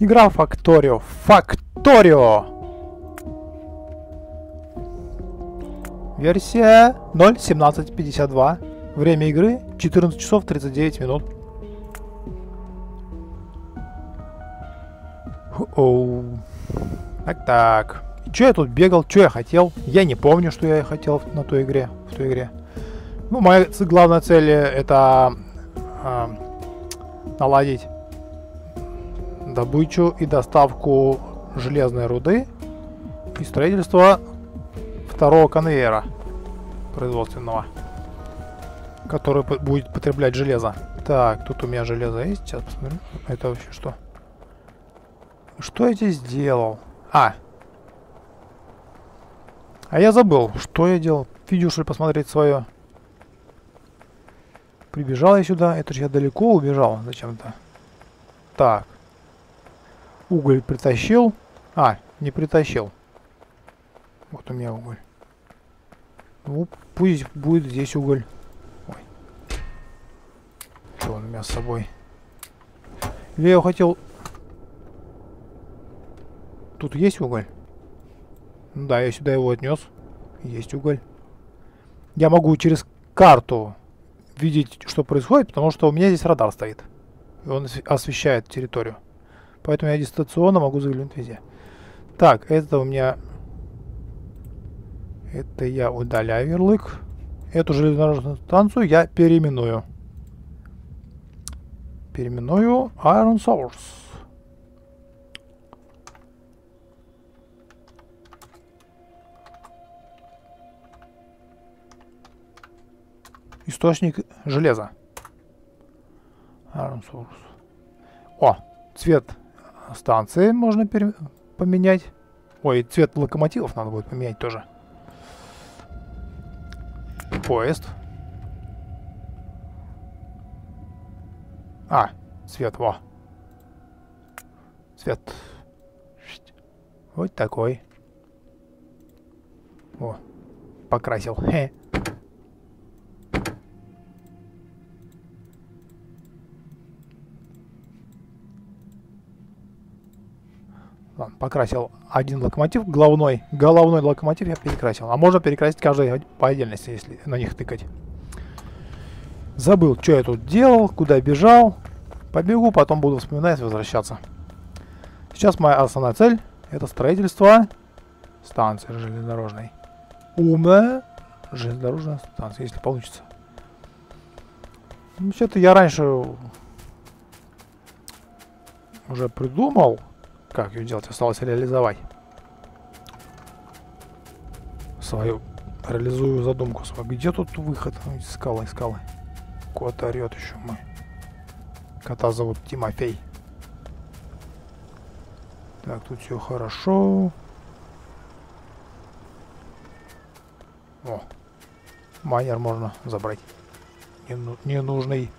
Игра Факторио. Факторио! Версия 0.1752. Время игры 14 часов 39 минут. Оу. Так, так. Че я тут бегал, что я хотел? Я не помню, что я хотел на той игре, в той игре. Ну, моя главная цель это э, наладить добычу и доставку железной руды и строительство второго конвейера производственного, который будет потреблять железо. Так, тут у меня железо есть. Сейчас посмотрим. Это вообще что? Что я здесь сделал? А. А я забыл, что я делал. Видео, посмотреть свое. Прибежал я сюда. Это же я далеко убежал зачем-то. Так. Уголь притащил. А, не притащил. Вот у меня уголь. Ну, пусть будет здесь уголь. Ой. Что он у меня с собой? Или я хотел... Тут есть уголь? Ну да, я сюда его отнес. Есть уголь. Я могу через карту видеть, что происходит, потому что у меня здесь радар стоит. И он освещает территорию. Поэтому я дистанционно могу заглянуть везде. Так, это у меня... Это я удаляю ярлык. Эту железнодорожную станцию я переименую. Переименую Iron Source. Источник железа. Iron Source. О, цвет станции можно поменять. Ой, цвет локомотивов надо будет поменять тоже. Поезд. А, цвет, во. Цвет. Вот такой. О, покрасил. Хе. Ладно, покрасил один локомотив, головной, головной локомотив я перекрасил. А можно перекрасить каждый по отдельности, если на них тыкать. Забыл, что я тут делал, куда бежал. Побегу, потом буду вспоминать возвращаться. Сейчас моя основная цель это строительство станции железнодорожной. Умная железнодорожная станция, если получится. Вообще-то я раньше уже придумал как ее делать? Осталось реализовать. Свою. Реализую задумку свою. Где тут выход? Скалы, скалы. Кот орет еще мой. Кота зовут Тимофей. Так, тут все хорошо. О, майнер можно забрать. Ненужный.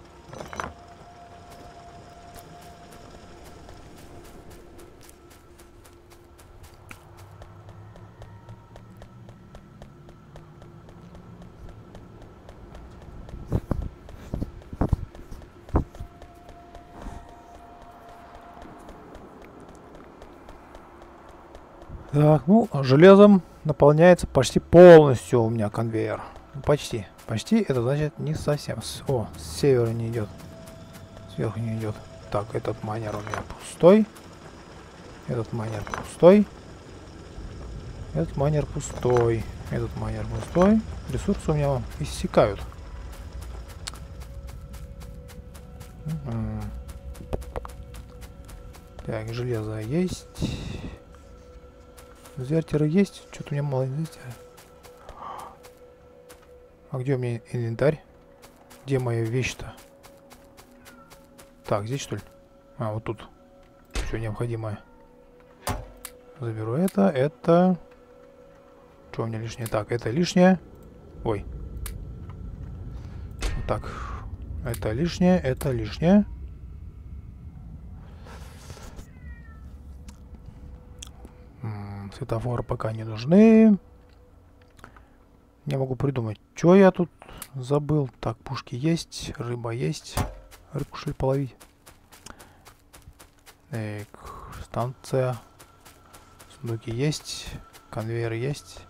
Так, ну, железом наполняется почти полностью у меня конвейер. Почти. Почти, это значит не совсем. О, с севера не идет. Сверху не идет. Так, этот майнер у меня пустой. Этот майнер пустой. Этот майнер пустой. Этот майнер пустой. Ресурсы у меня иссякают. Так, железо есть. Звертеры есть? Что-то у меня мало инвентаря. А где у меня инвентарь? Где моя вещь-то? Так, здесь что ли? А, вот тут. Все необходимое. Заберу это, это... Что у меня лишнее? Так, это лишнее. Ой. Так. Это лишнее, это лишнее. Светофоры пока не нужны. Не могу придумать, что я тут забыл. Так, пушки есть, рыба есть. Рыбку что ли половить? Так, станция. Сундуки есть. Конвейер есть.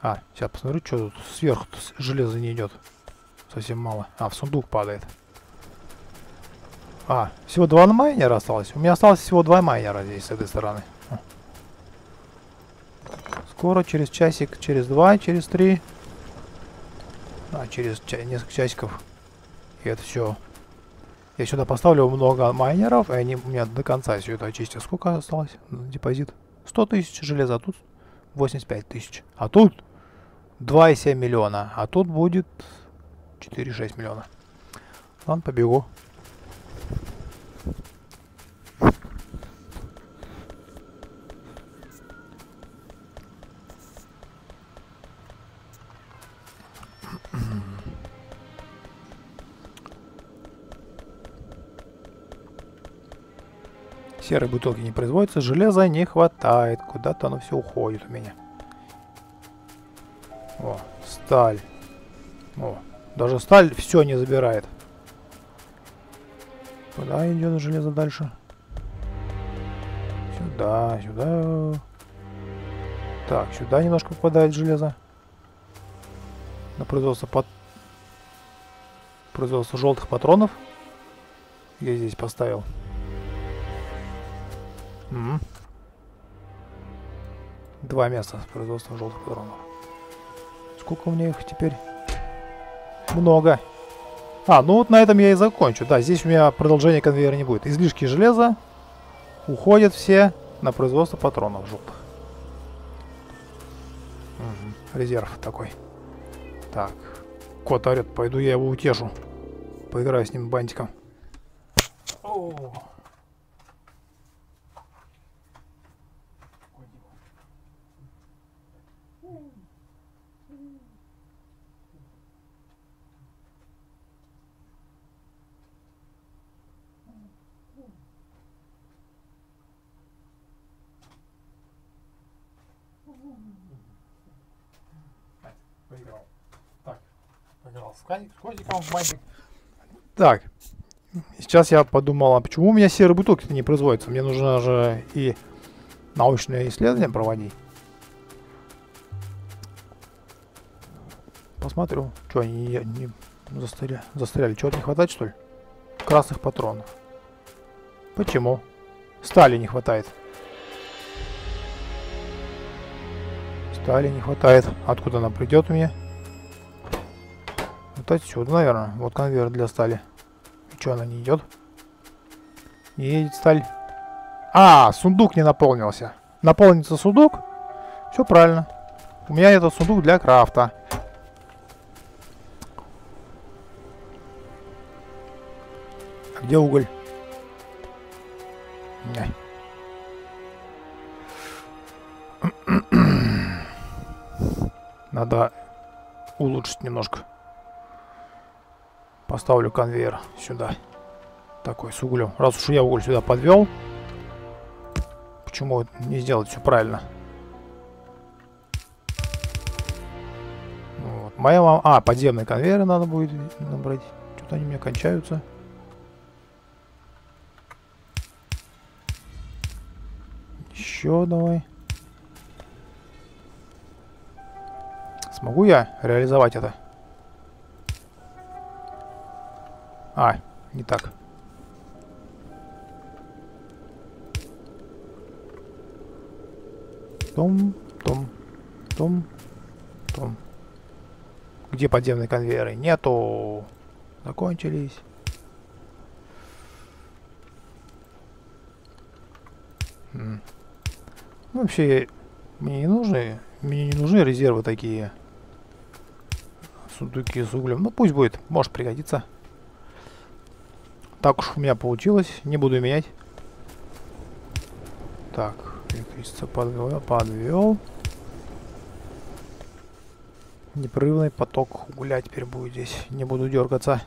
А, сейчас посмотрю, что тут сверху -то железо не идет. Совсем мало. А, в сундук падает. А, всего два майнера осталось. У меня осталось всего два майнера здесь, с этой стороны. Скоро, через часик, через два, через три. А, через ча несколько часиков. И это все. Я сюда поставлю много майнеров, и они у меня до конца все это очистят. Сколько осталось? Депозит. 100 тысяч железа, а тут 85 тысяч. А тут 2,7 миллиона. А тут будет 4,6 миллиона. Ладно, побегу. Серые бутылки не производятся, железа не хватает. Куда-то оно все уходит у меня. О, сталь. О, даже сталь все не забирает. Куда идет железо дальше? Сюда, сюда. Так, сюда немножко попадает железо. На производство под... производство желтых патронов. Я здесь поставил. Угу. Два места производства желтых патронов. Сколько у меня их теперь? Много. А, ну вот на этом я и закончу. Да, здесь у меня продолжения конвейера не будет. Излишки железа уходят все на производство патронов желтых. Угу. Резерв такой. Так. Кот орет. Пойду я его утешу. Поиграю с ним бантиком. О. Так, поиграл с, с котиком в мальчик. Так, сейчас я подумал, а почему у меня серые бутылки не производятся? Мне нужно же и научные исследования проводить. Посмотрю, что они не, не застряли. застряли. Чего-то не хватает, что ли? Красных патронов. Почему? Стали не хватает. Стали не хватает. Откуда она придет у меня? Отсюда, наверное. Вот конвейер для стали. И что, она не идет? Не едет сталь. А, сундук не наполнился. Наполнится сундук. Все правильно. У меня это сундук для крафта. А где уголь? Не. Надо улучшить немножко. Поставлю конвейер сюда. Такой с углем. Раз уж я уголь сюда подвел, почему не сделать все правильно? Вот. Моя мама... А, подземный конвейер надо будет набрать. Что-то они у меня кончаются. Еще давай. Смогу я реализовать это? А, не так. Том, том, том, том. Где подземные конвейеры? Нету. Закончились. Ну, вообще, мне не нужны, мне не нужны резервы такие сундуки с углем. Ну пусть будет, может пригодиться. Так уж у меня получилось, не буду менять. Так, электричество подвел, подвел. Непрерывный поток угля теперь будет здесь. Не буду дергаться.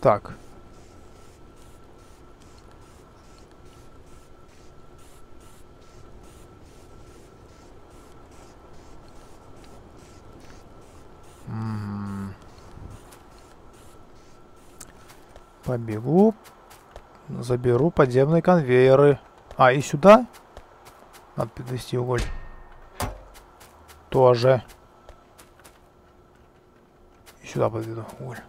Так. Побегу. Заберу подземные конвейеры. А, и сюда? Надо подвести уголь. Тоже. И сюда подведу уголь.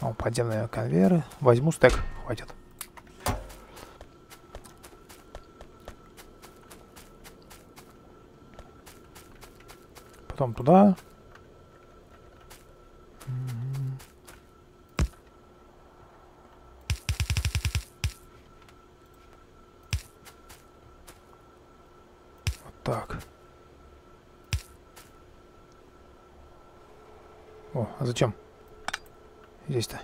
О, подземные конвейеры. Возьму стек. Хватит. Потом туда. А зачем? Здесь-то.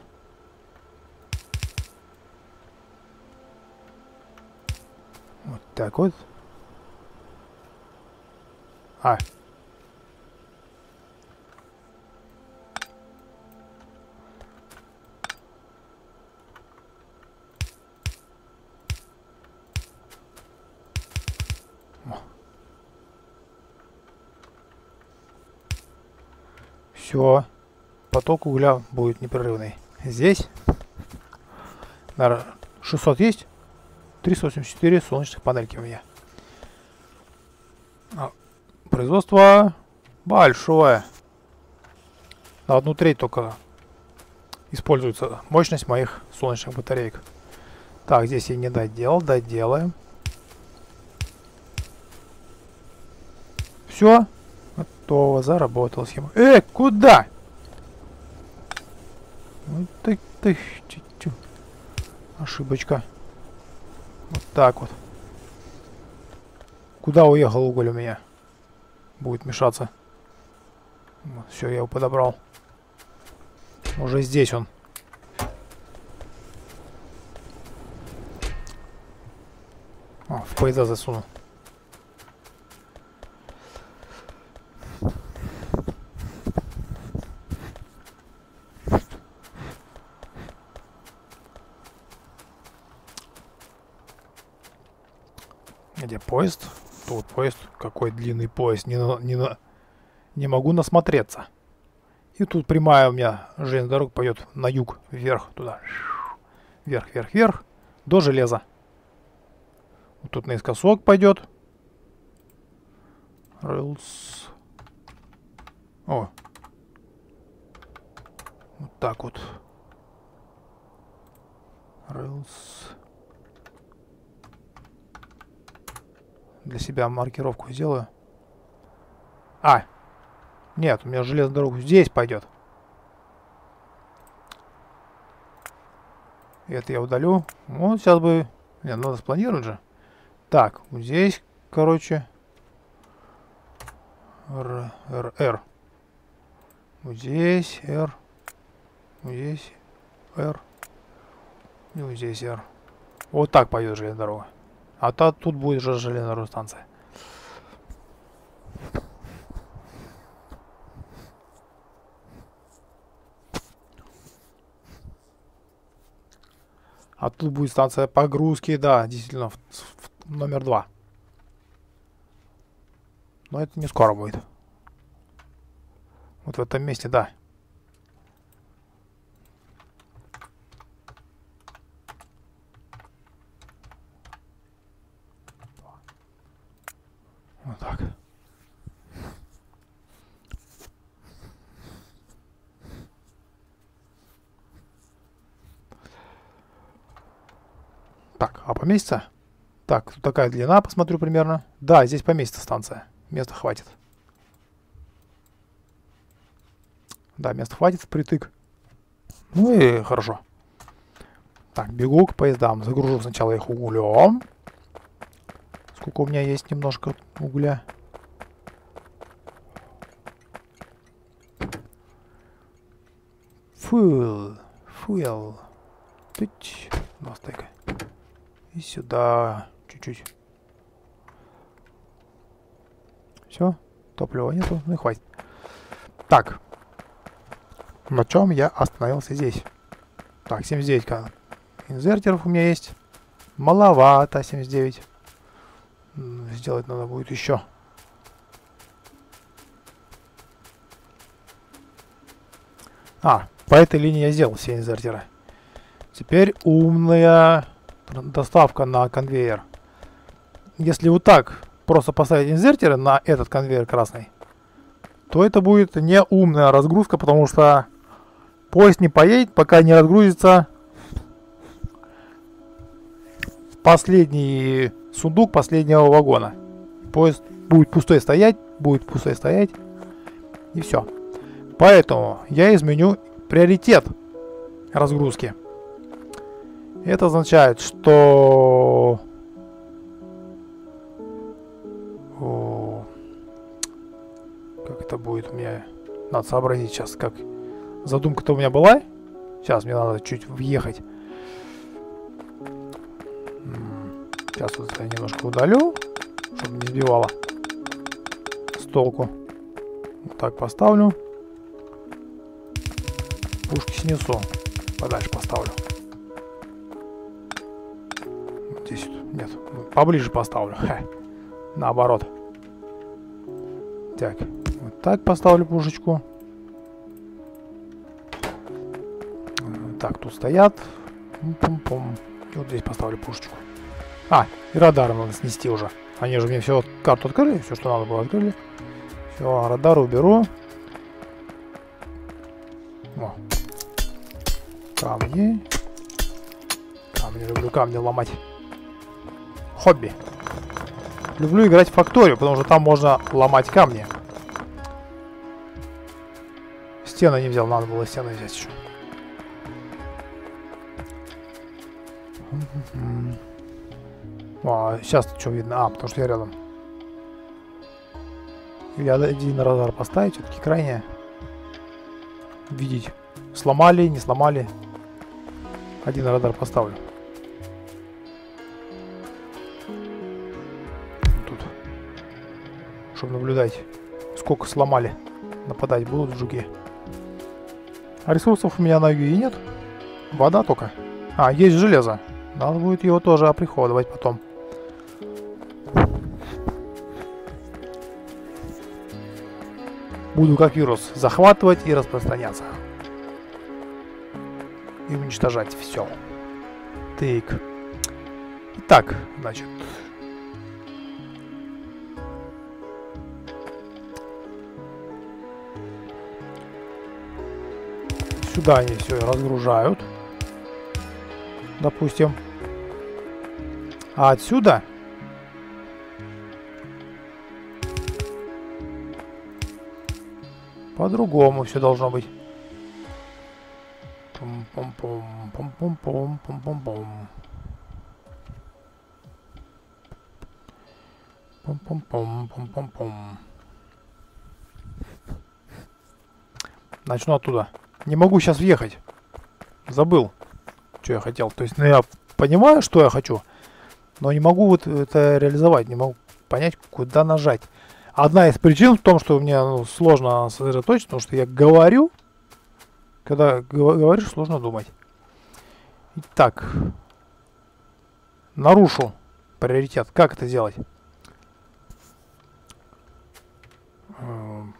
Вот так вот. А. Все. Поток угля будет непрерывный. Здесь, наверное, 600 есть. 384 солнечных панельки у меня. А, производство большое. На одну треть только используется мощность моих солнечных батареек. Так, здесь я не доделал, доделаем. Все, Готово, заработала схема. Э, куда? Вот так, так, чуть-чуть. Ошибочка. Вот так вот. Куда уехал уголь у меня? Будет мешаться. Вот, все, я его подобрал. Уже здесь он. О, в поезда засунул. Где поезд? Тут Какой длинный поезд. Не, на, не, на, не могу насмотреться. И тут прямая у меня железная дорога пойдет на юг, вверх, туда. Вверх, вверх, вверх. До железа. Вот тут наискосок пойдет. Рылс. О. Вот так вот. Рылс. Для себя маркировку сделаю. А! Нет, у меня железная дорога здесь пойдет. Это я удалю. Вот сейчас бы... Нет, надо спланировать же. Так, здесь, короче... Р, Р, Р. Вот здесь R. Вот здесь R. И вот здесь R. Вот так пойдет железная дорога. А то тут будет же железная станция. А тут будет станция погрузки, да, действительно, в, в, номер два. Но это не скоро будет. Вот в этом месте, да. Вот так. Поместится? Так, тут такая длина, посмотрю примерно. Да, здесь поместится станция. Места хватит. Да, места хватит впритык. Ну и хорошо. Так, бегу к поездам. Загружу сначала их углем. Сколько у меня есть немножко угля. Фуэл. Фуэл. Тыть. Два стейка. И сюда. Чуть-чуть. Все. Топлива нету. Ну и хватит. Так. На чем я остановился здесь? Так, 79 инвертеров у меня есть. Маловато 79 сделать надо будет еще. А, по этой линии я сделал все инвертеры. Теперь умная доставка на конвейер. Если вот так просто поставить инвертеры на этот конвейер красный, то это будет не умная разгрузка, потому что поезд не поедет, пока не разгрузится последний сундук последнего вагона. Поезд будет пустой стоять, будет пустой стоять, и все. Поэтому я изменю приоритет разгрузки. Это означает, что... Как это будет у меня... Надо сообразить сейчас, как... Задумка-то у меня была. Сейчас мне надо чуть въехать. Сейчас вот это немножко удалю, чтобы не сбивало с толку. Вот так поставлю. Пушки снесу. Подальше поставлю. Нет, поближе поставлю. Ха. Наоборот. Так, вот так поставлю пушечку. Так, тут стоят. Пум-пум-пум. Вот здесь поставлю пушечку. А, и радар надо снести уже. Они же мне все карту открыли, все, что надо было, открыли. Все, радар уберу. О. Камни. Камни, люблю камни ломать. Хобби. Люблю играть в факторию, потому что там можно ломать камни. Стены не взял, надо было стены взять еще. А, сейчас что видно? А, потому что я рядом. Или один радар поставить, все-таки крайне видеть. Сломали, не сломали. Один радар поставлю. Чтобы наблюдать, сколько сломали. Нападать будут жуки. А ресурсов у меня на юге нет. Вода только. А, есть железо. Надо будет его тоже оприходовать потом. Буду как вирус захватывать и распространяться. И уничтожать все. Так. Значит. Сюда они все разгружают. Допустим. А отсюда По-другому все должно быть. Пум-пум-пум, пум-пум-пум, пум-пум-пум. Пум-пум-пум, пум-пум-пум. Начну оттуда. Не могу сейчас въехать. Забыл, что я хотел. То есть, ну, я понимаю, что я хочу, но не могу вот это реализовать. Не могу понять, куда нажать. Одна из причин в том, что мне ну, сложно сосредоточиться, потому что я говорю, когда говоришь, сложно думать. Итак, нарушу приоритет. Как это сделать? Эм,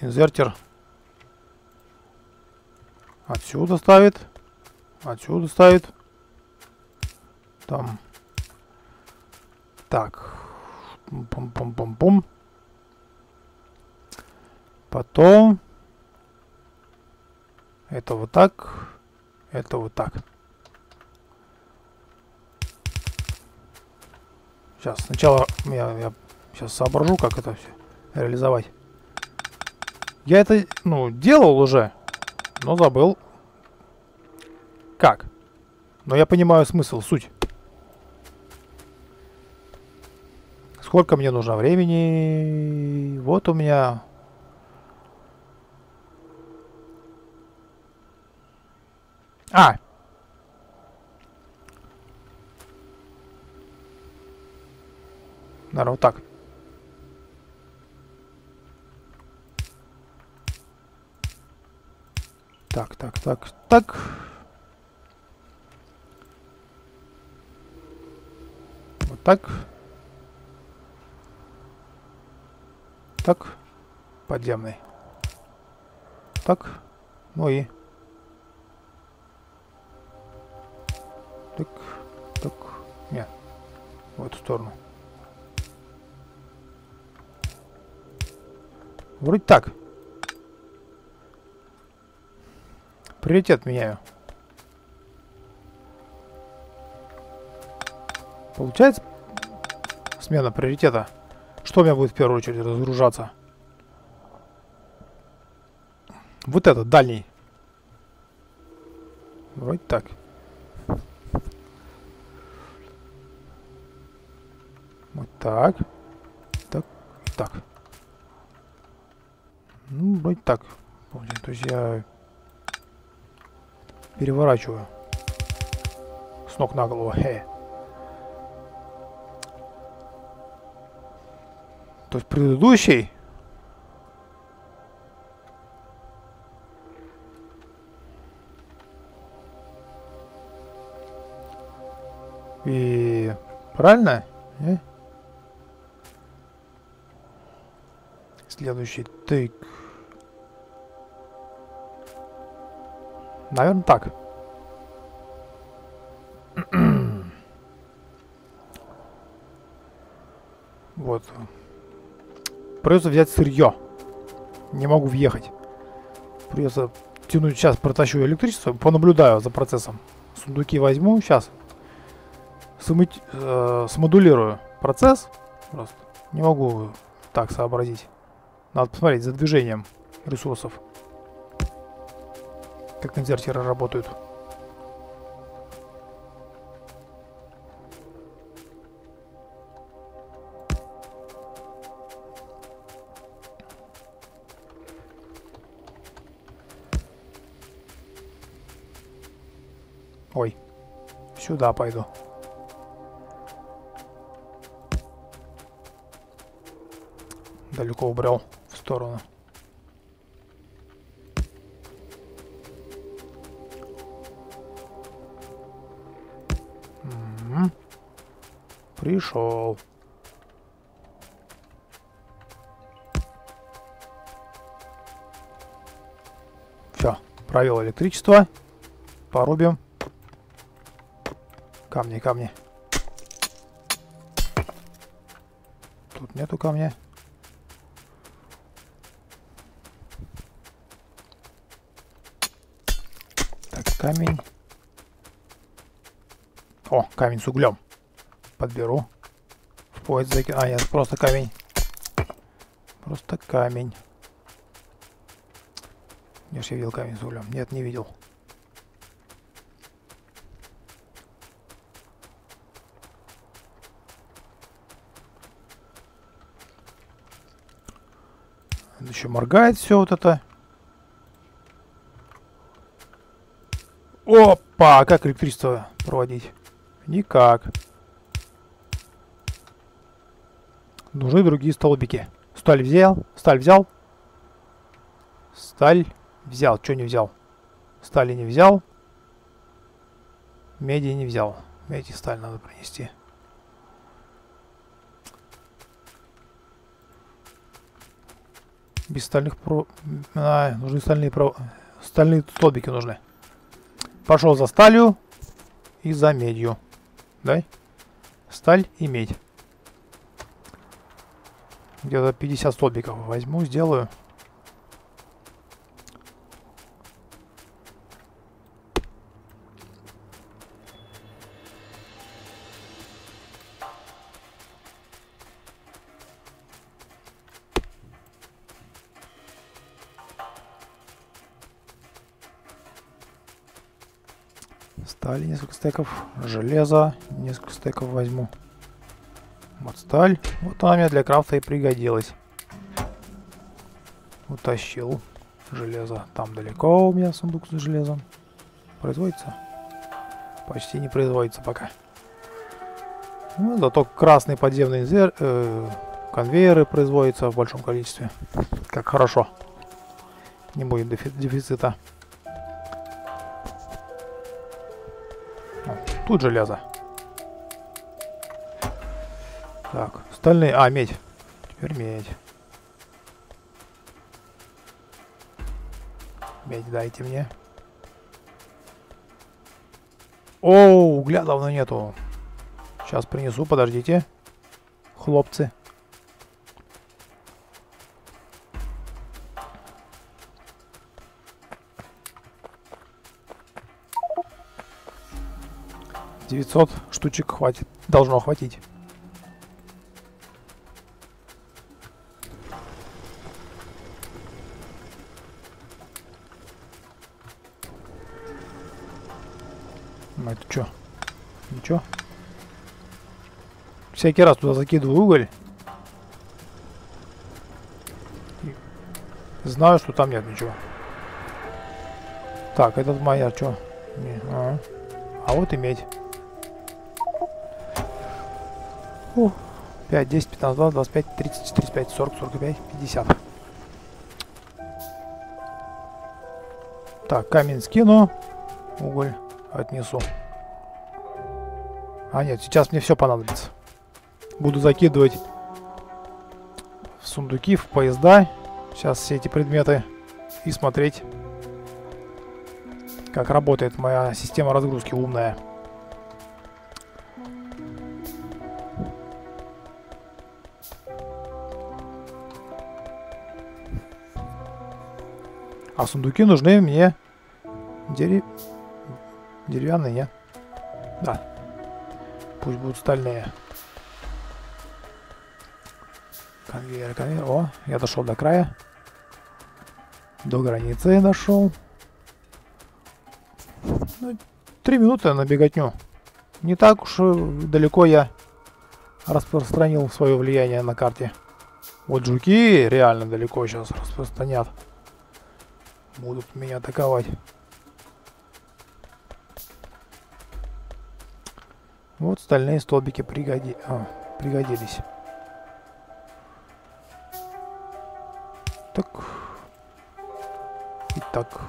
вот, инвертер отсюда ставит, отсюда ставит, там, так, пум-пум-пум-пум, потом, это вот так, это вот так. Сейчас, сначала я, я сейчас соображу, как это все реализовать. Я это, ну, делал уже, но забыл. Как? Но я понимаю смысл, суть. Сколько мне нужно времени? Вот у меня... А, Наверное, вот так. Так, так, так, так. Вот так. Так. Подземный. Так. Ну и... Так, так. Нет. В эту сторону. Вроде так. Приоритет меняю. Получается смена приоритета. Что у меня будет в первую очередь разгружаться? Вот этот, дальний. Вроде так. Вот так. Так. Так. Ну, вроде так. То есть я переворачиваю с ног на голову. Хе. То есть предыдущий И правильно? Не? Следующий тык. Наверное, так. вот. Придется взять сырье. Не могу въехать. Придется тянуть. Сейчас протащу электричество. Понаблюдаю за процессом. Сундуки возьму. Сейчас. Сымуть, э, смодулирую процесс. Просто не могу так сообразить. Надо посмотреть за движением ресурсов как конвертеры работают. Ой, сюда пойду. Далеко убрал в сторону. Пришел. Все, провел электричество. Порубим. Камни, камни. Тут нету камня. Так, камень. О, камень с углем подберу. В поезд закину. А, нет, просто камень. Просто камень. Я же видел камень с углем. Нет, не видел. Еще моргает все вот это. Опа! Как электричество проводить? Никак. Нужны другие столбики. Сталь взял. Сталь взял. Сталь взял. Что не взял? Стали не взял. Меди не взял. Меди сталь надо принести. Без стальных про... А, нужны стальные про... Стальные столбики нужны. Пошел за сталью и за медью. Дай. Сталь и медь. Где-то 50 столбиков возьму, сделаю. Стали несколько стеков, железо несколько стеков возьму. Вот сталь. Вот она мне для крафта и пригодилась. Утащил железо. Там далеко у меня сундук с железом. Производится? Почти не производится пока. Ну, зато красные подземные зер... э, конвейеры производятся в большом количестве. Как хорошо. Не будет дефи дефицита. Тут железо. Так, остальные... А, медь. Теперь медь. Медь дайте мне. О, угля давно нету. Сейчас принесу, подождите. Хлопцы. Девятьсот штучек хватит. Должно хватить. Всякий раз туда закидываю уголь. Знаю, что там нет ничего. Так, этот моя что? А. а вот и медь. Фу. 5, 10, 15, 20, 25, 30, 35, 40, 45, 50. Так, камень скину. Уголь отнесу. А нет, сейчас мне все понадобится. Буду закидывать в сундуки, в поезда. Сейчас все эти предметы и смотреть, как работает моя система разгрузки умная. А сундуки нужны мне дерев... Деревянные, нет? Да. Пусть будут стальные. Конвейер, конвейер. О, я дошел до края. До границы дошел. Ну, три минуты на беготню. Не так уж далеко я распространил свое влияние на карте. Вот жуки реально далеко сейчас распространят. Будут меня атаковать. Вот стальные столбики пригоди... а, пригодились. Так.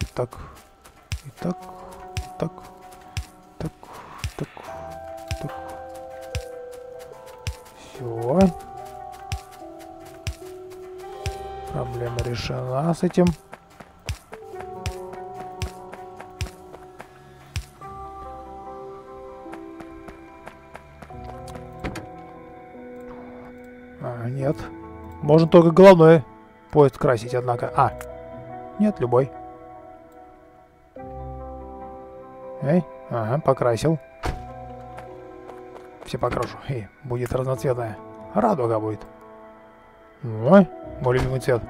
И так. И так. И так. Так. Так. Так. Все. Проблема решена с этим. Можно только головной поезд красить, однако. А, нет, любой. Эй, ага, покрасил. Все покрашу. Эй, будет разноцветная. Радуга будет. Ой, мой любимый цвет.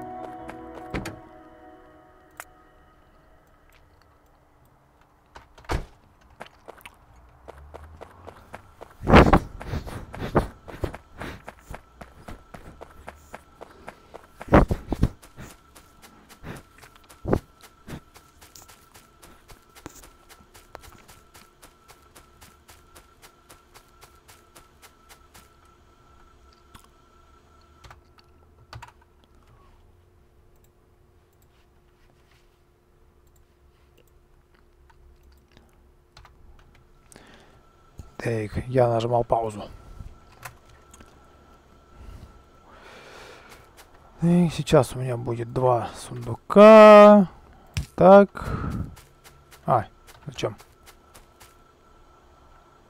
Так, я нажимал паузу. И сейчас у меня будет два сундука. Так. А, зачем?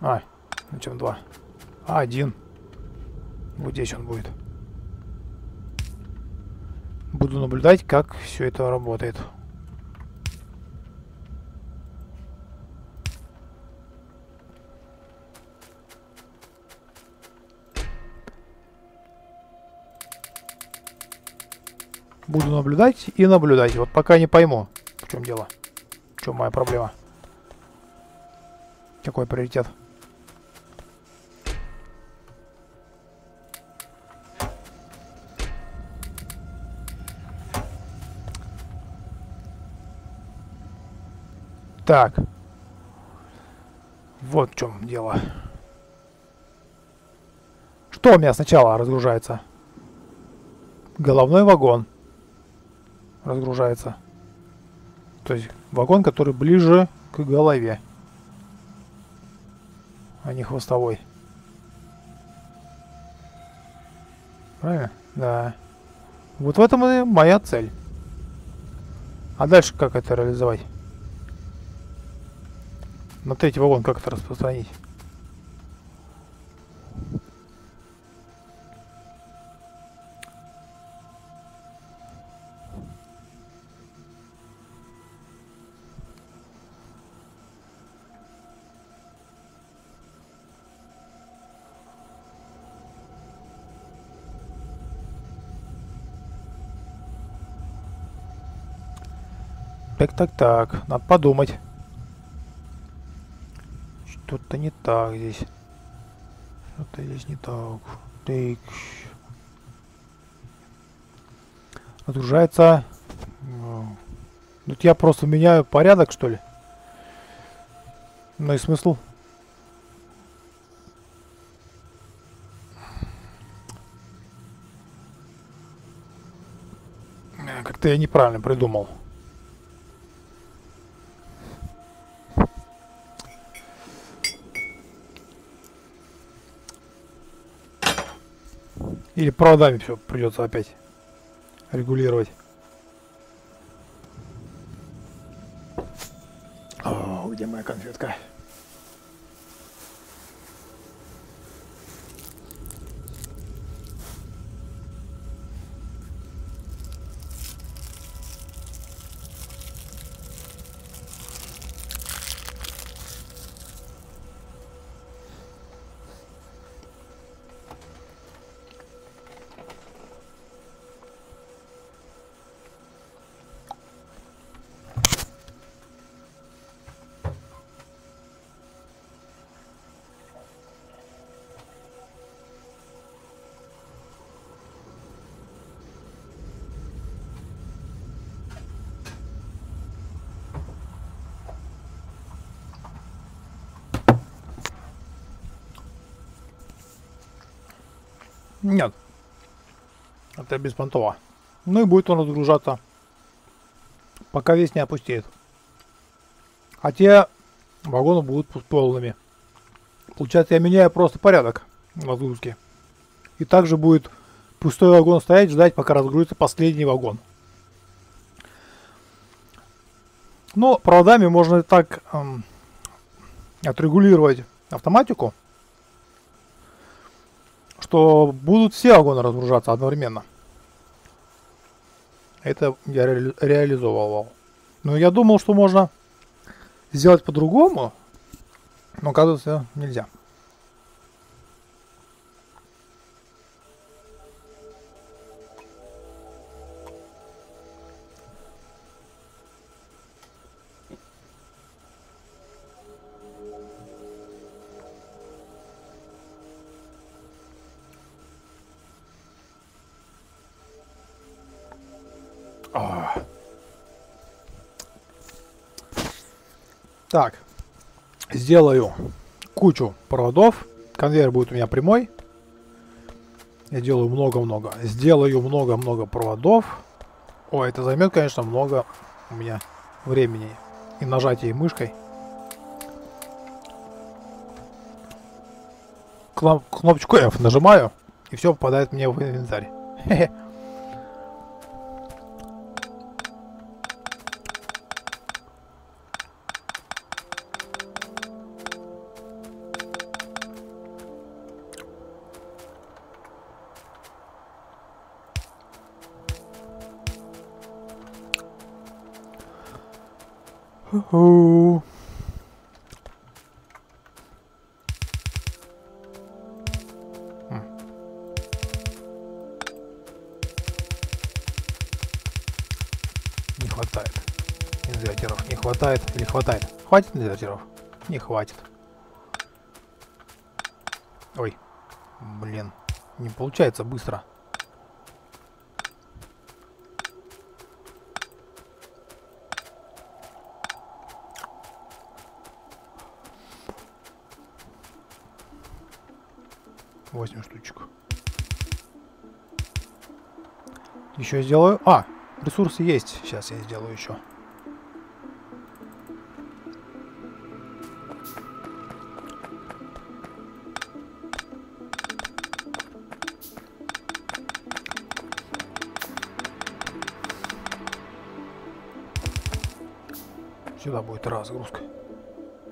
А, зачем два? А, один. Вот здесь он будет. Буду наблюдать, как все это работает. Буду наблюдать и наблюдать. Вот пока не пойму, в чем дело. В чем моя проблема. Какой приоритет? Так. Вот в чем дело. Что у меня сначала разгружается? Головной вагон разгружается. То есть вагон, который ближе к голове, а не хвостовой. Правильно? Да. Вот в этом и моя цель. А дальше как это реализовать? На третий вагон как это распространить? Так, так, так. Надо подумать. Что-то не так здесь. Что-то здесь не так. Так. Отгружается. Тут я просто меняю порядок, что ли? Ну и смысл? Как-то я неправильно придумал. Или проводами все придется опять регулировать. Это беспонтово. Ну и будет он разгружаться, пока весь не опустеет. А те вагоны будут полными. Получается, я меняю просто порядок разгрузки. И также будет пустой вагон стоять, ждать, пока разгрузится последний вагон. Но проводами можно так эм, отрегулировать автоматику, что будут все вагоны разгружаться одновременно. Это я ре реализовывал. Но я думал, что можно сделать по-другому, но оказывается нельзя. Так, сделаю кучу проводов. Конвейер будет у меня прямой. Я делаю много-много. Сделаю много-много проводов. О, это займет, конечно, много у меня времени. И нажатия мышкой. Кнопочку F нажимаю, и все попадает мне в инвентарь. Не хватает. Инвертеров не хватает или хватает? Хватит инвертеров? Не хватит. Ой, блин, не получается быстро. Еще сделаю... А, ресурсы есть. Сейчас я сделаю еще. Сюда будет разгрузка.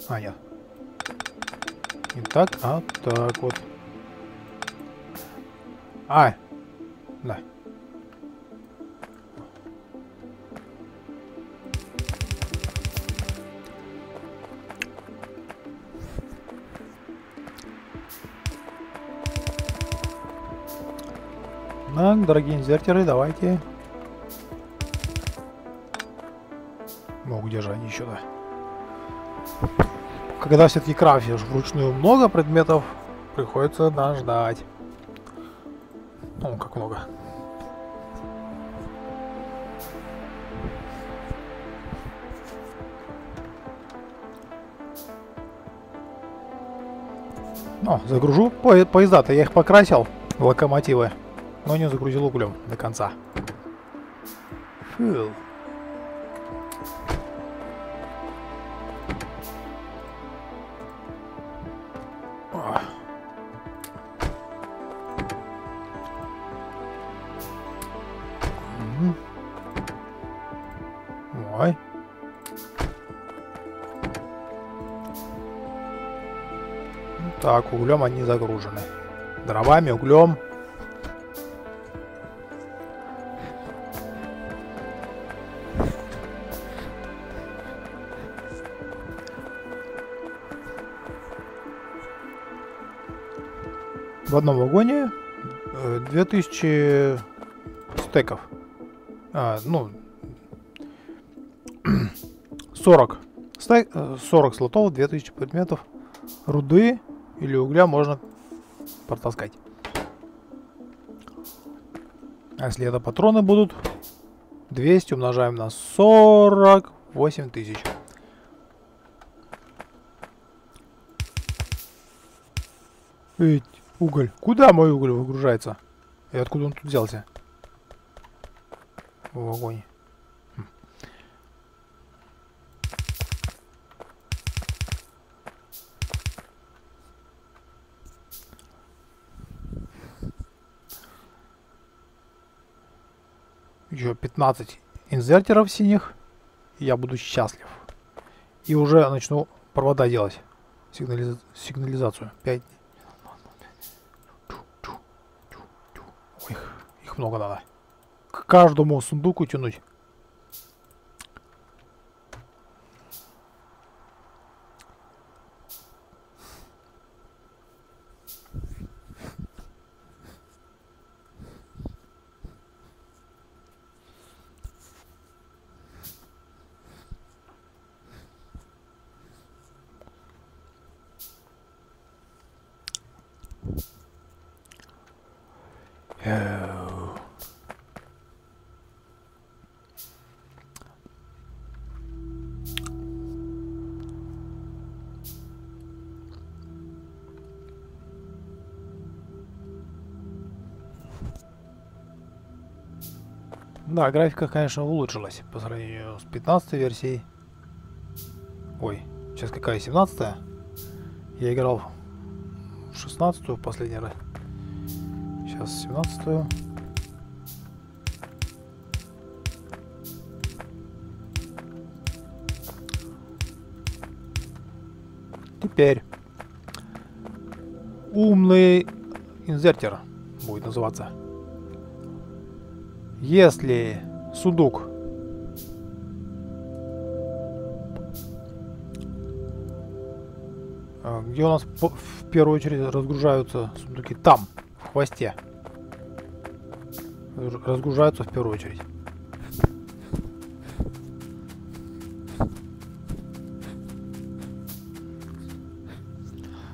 А, нет. Не так, а так вот. А, да. Так, дорогие инвертеры, давайте. Ну, где же они еще, да? Когда все-таки крафтишь вручную много предметов, приходится дождать. Ну, как много. О, загружу по поезда-то, я их покрасил, локомотивы, но не загрузил углем до конца. Фу. Ой. Так, углем они загружены. Дровами, углем. В одном вагоне 2000 стеков. А, ну, 40. 40 слотов, 2000 предметов. Руды или угля можно протаскать. А если это патроны будут, 200 умножаем на 48 тысяч. Ведь уголь. Куда мой уголь выгружается? И откуда он тут взялся? В вагоне. еще 15 инвертеров синих, я буду счастлив. И уже начну провода делать. Сигнализ... Сигнализацию. 5. Ой, их, их много надо. К каждому сундуку тянуть. Да, графика, конечно, улучшилась по сравнению с 15 версией. Ой, сейчас какая, 17 -я? Я играл в 16 в последний раз. Сейчас 17 -ю. Теперь умный инвертер будет называться. Если сундук а, где у нас в первую очередь разгружаются сундуки? Там, в хвосте. Разгружаются в первую очередь.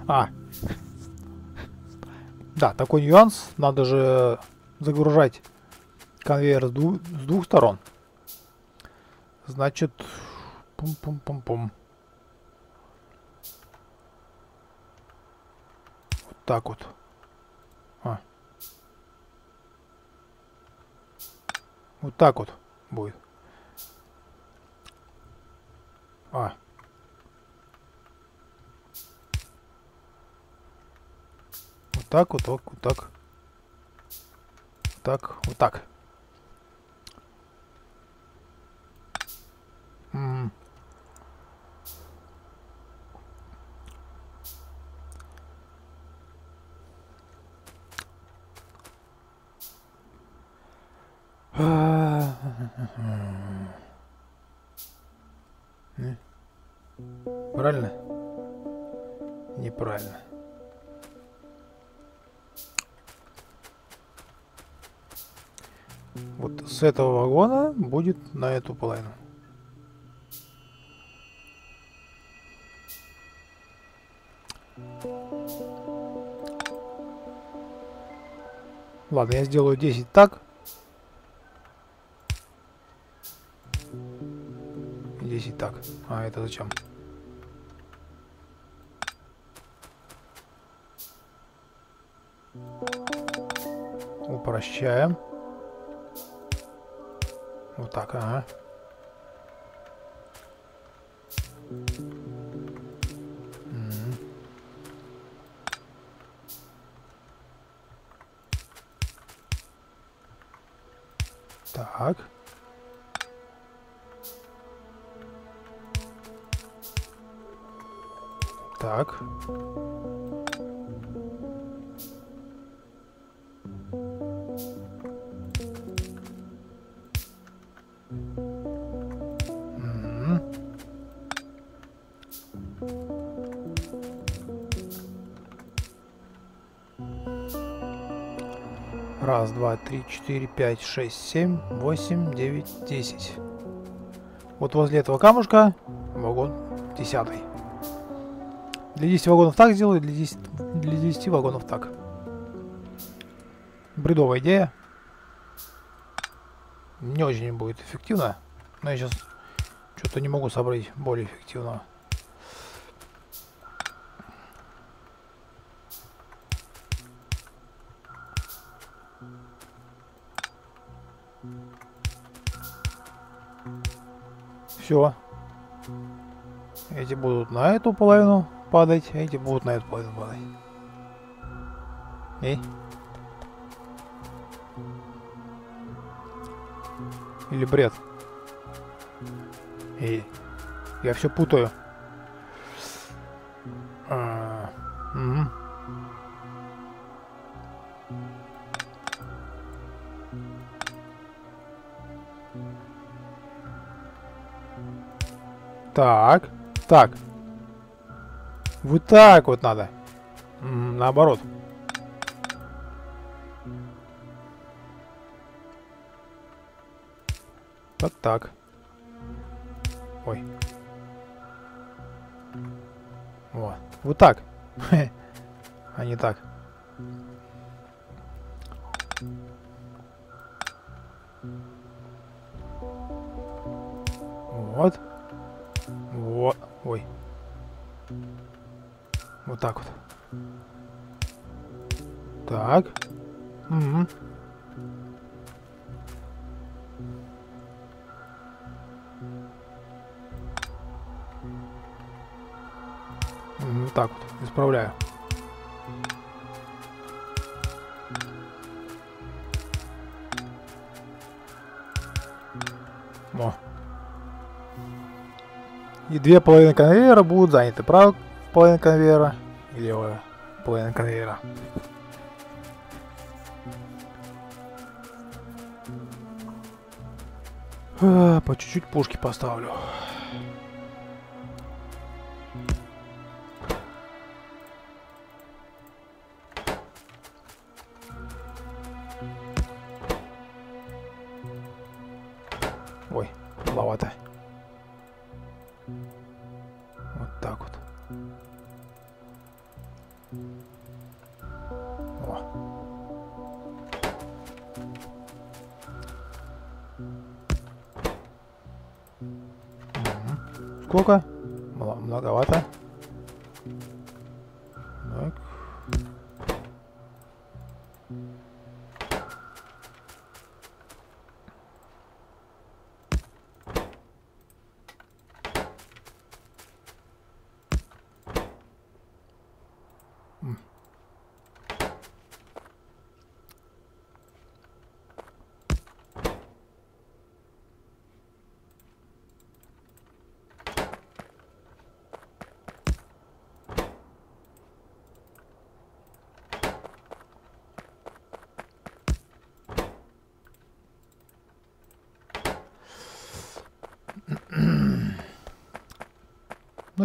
А. Да, такой нюанс. Надо же загружать конвейер с, дву с двух сторон. Значит, пум-пум-пум-пум. Вот так вот. А. Вот так вот будет. А. Вот так, вот так, вот так. Вот так, вот так. Правильно? Неправильно. Вот с этого вагона будет на эту половину. Ладно, я сделаю 10 так. 10 так. А, это зачем? Упрощаем. Вот так, ага. Так. Раз, два, три, четыре, пять, шесть, семь, восемь, девять, десять. Вот возле этого камушка вагон десятый. Для 10 вагонов так сделаю, для 10, для 10 вагонов так. Бредовая идея. Не очень будет эффективно. Но я сейчас что-то не могу собрать более эффективного. Все. Эти будут на эту половину падать, а эти будут на эту половину падать. Эй. Или бред? Эй. Я все путаю. А, мгм. Так, так. Вот так вот надо. Наоборот. Вот так. Ой. Вот. Вот так. А не так. Вот. Вот. Ой. Вот так вот. Так. Угу. Вот так вот. Исправляю. О. И две половины конвейера будут заняты. Правая половина конвейера левая половина конвейера. А, По чуть-чуть пушки поставлю.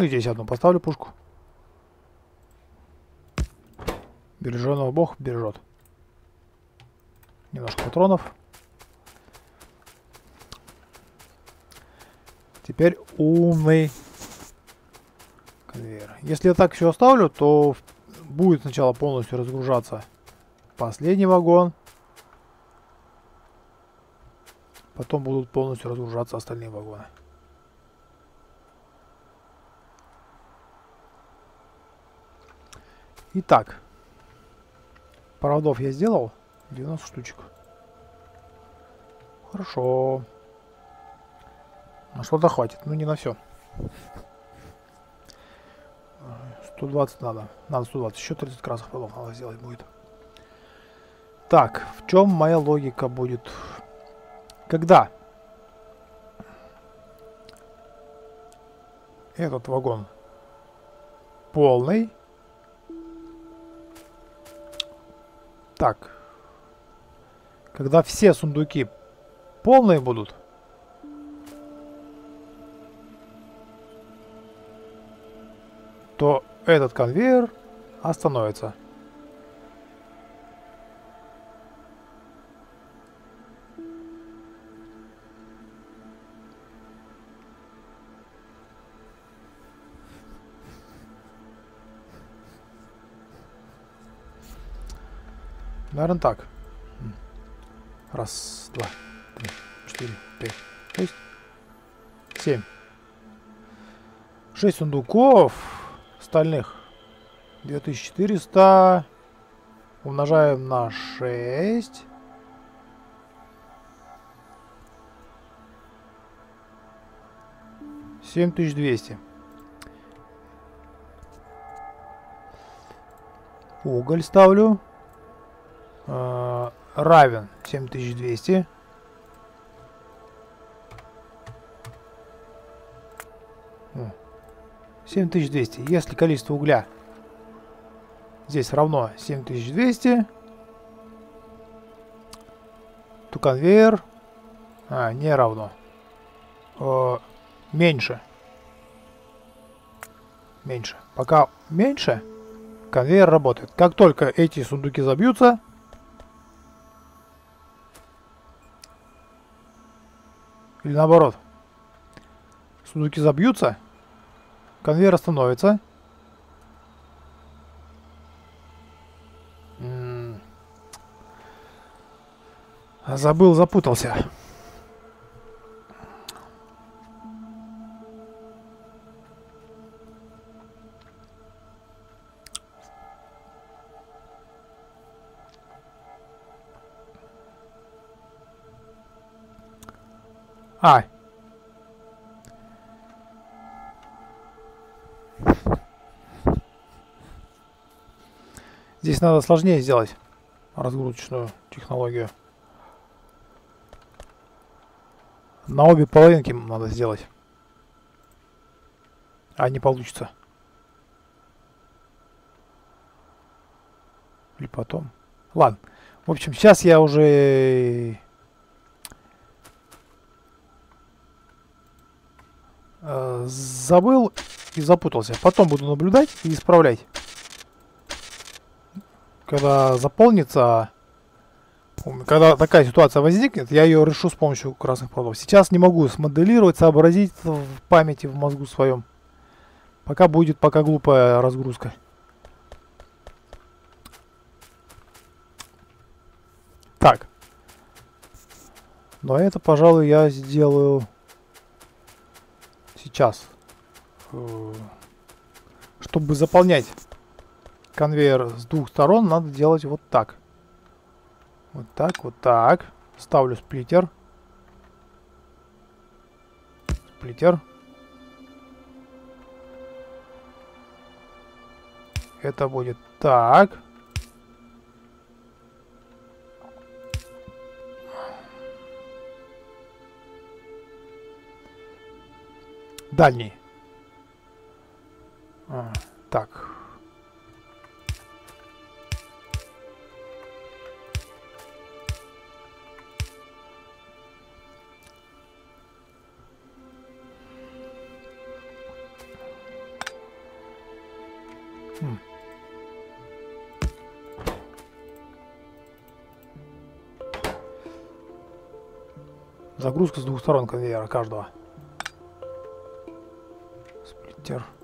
Ну и здесь одну поставлю пушку. Береженого бог бережет. Немножко патронов. Теперь умный конвейер. Если я так все оставлю, то будет сначала полностью разгружаться последний вагон. Потом будут полностью разгружаться остальные вагоны. Итак, проводов я сделал 90 штучек. Хорошо. На что-то хватит, но не на все. 120 надо. Надо 120. Еще 30 красных полов надо сделать будет. Так, в чем моя логика будет? Когда этот вагон полный. Когда все сундуки полные будут, то этот конвейер остановится. Наверное, так. Раз, два, три, четыре, пять, шесть, семь. Шесть сундуков остальных 2400 умножаем на 6. Семь тысяч двести. Уголь ставлю. Э, равен семь тысяч двести. 7200. Если количество угля здесь равно 7200, то конвейер а, не равно. Э, меньше. Меньше. Пока меньше, конвейер работает. Как только эти сундуки забьются, или наоборот, сундуки забьются, Конвейер остановится. Забыл, запутался. А, Здесь надо сложнее сделать разгрузочную технологию. На обе половинки надо сделать. А не получится. Или потом. Ладно. В общем, сейчас я уже э, забыл и запутался. Потом буду наблюдать и исправлять когда заполнится, когда такая ситуация возникнет, я ее решу с помощью красных проводов. Сейчас не могу смоделировать, сообразить в памяти, в мозгу своем. Пока будет пока глупая разгрузка. Так. Но это, пожалуй, я сделаю сейчас. Э, чтобы заполнять конвейер с двух сторон надо делать вот так. Вот так, вот так. Ставлю сплиттер. Сплиттер. Это будет так. Дальний. А, так. Хм. Загрузка с двух сторон конвейера каждого. Сплиттер.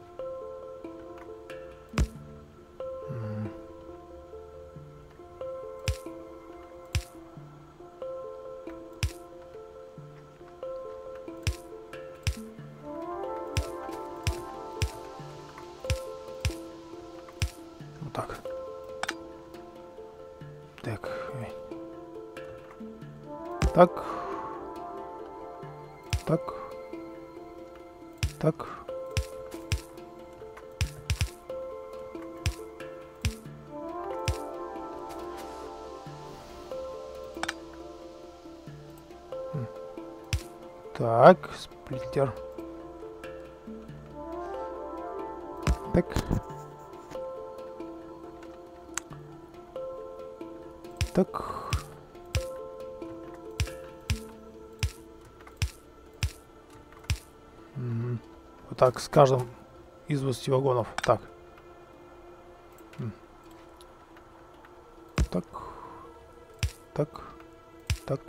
С каждым из 20 вагонов. Так. Так. Так. Так.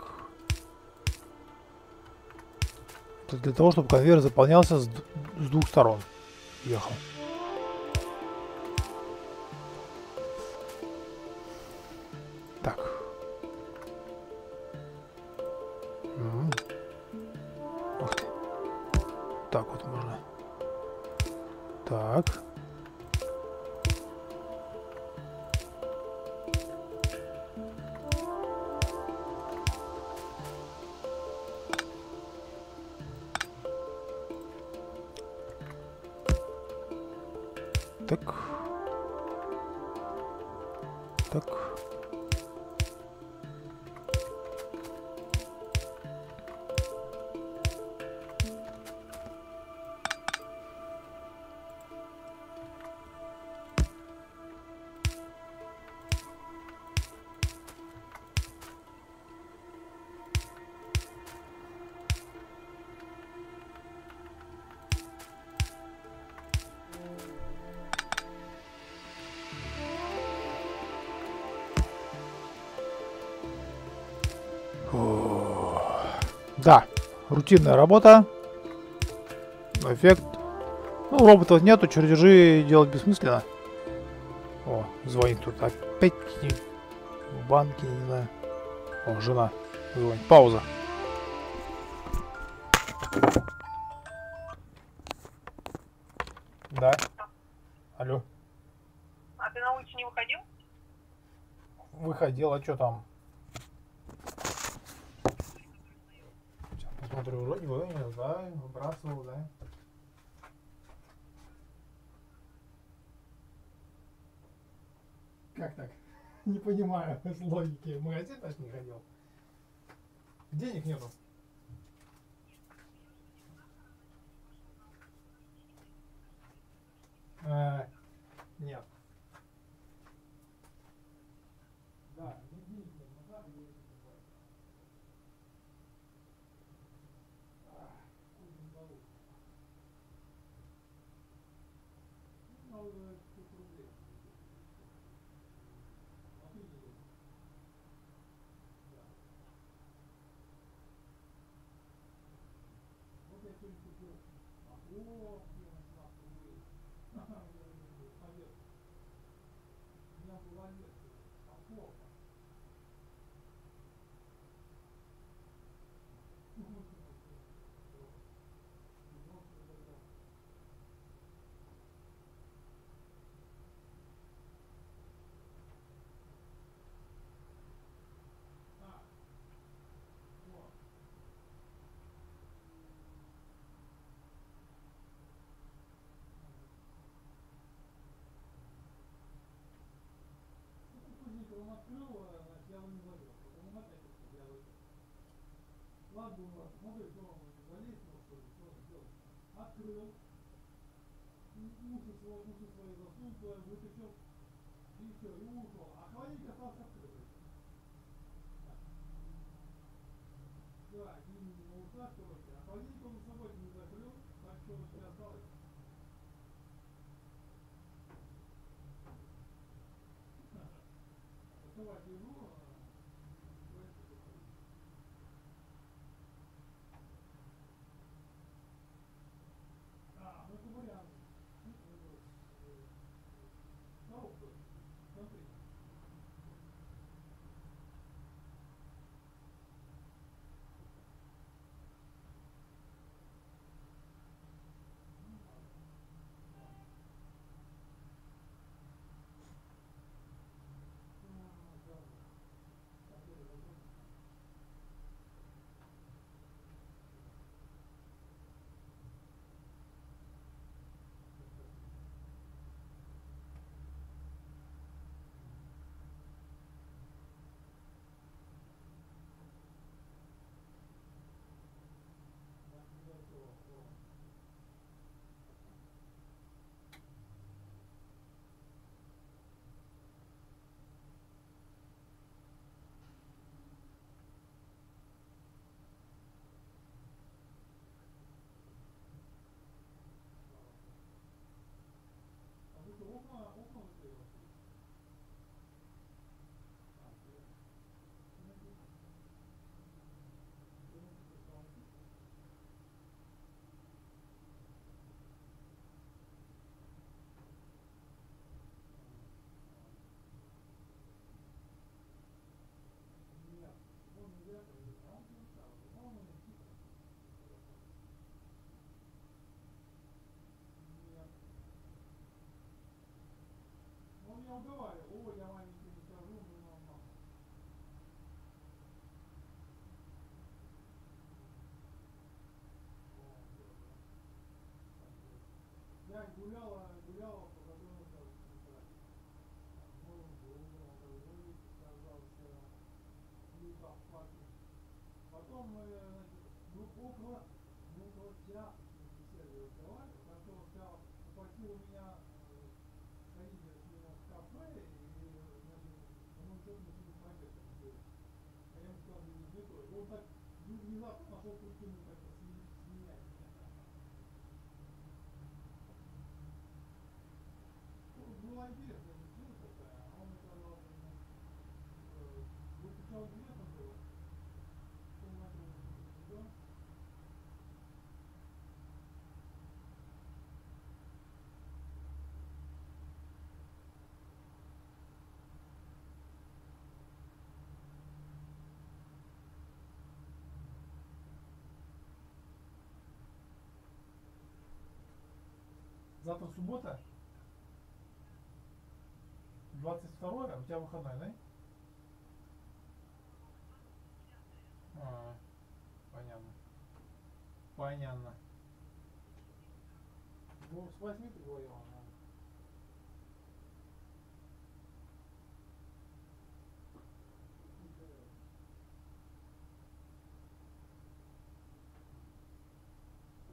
Для того, чтобы конвейер заполнялся с, с двух сторон. Ехал. Рутинная работа. Эффект. Ну, роботов нету, чертежи делать бессмысленно. О, звонит тут опять какие-нибудь банки, не знаю. О, жена звонит. Пауза. Да. Алло. А ты на улицу не выходил? Выходил, а что там? Сейчас посмотрю, вроде вынес, да, выбрасывал, да. Как так? Не понимаю с логики. В магазин даже не ходил. Денег нету. お И Уши свои, уши свои засунул, туда вытащил. И все, и ушел. А холодильник остался открытый. Да, и на ушах, короче. Я. Потом, э, значит, ну, около, ну, около часа беседы потом он сказал, попросил меня э, сходить к нему в кафе, и, значит, ему что-то начали пойдет делать. А я ему сказал, не то. И он так внезапно нашел причину как-то сме- сменять меня. Ну, Была интересная беседа такая, а он мне сказал, ему, э, ну, сначала интересно было, потом начал да, Завтра суббота? 22 у тебя выходной, да? А, понятно. Понятно. Ну, с 8 ты говорила, ага.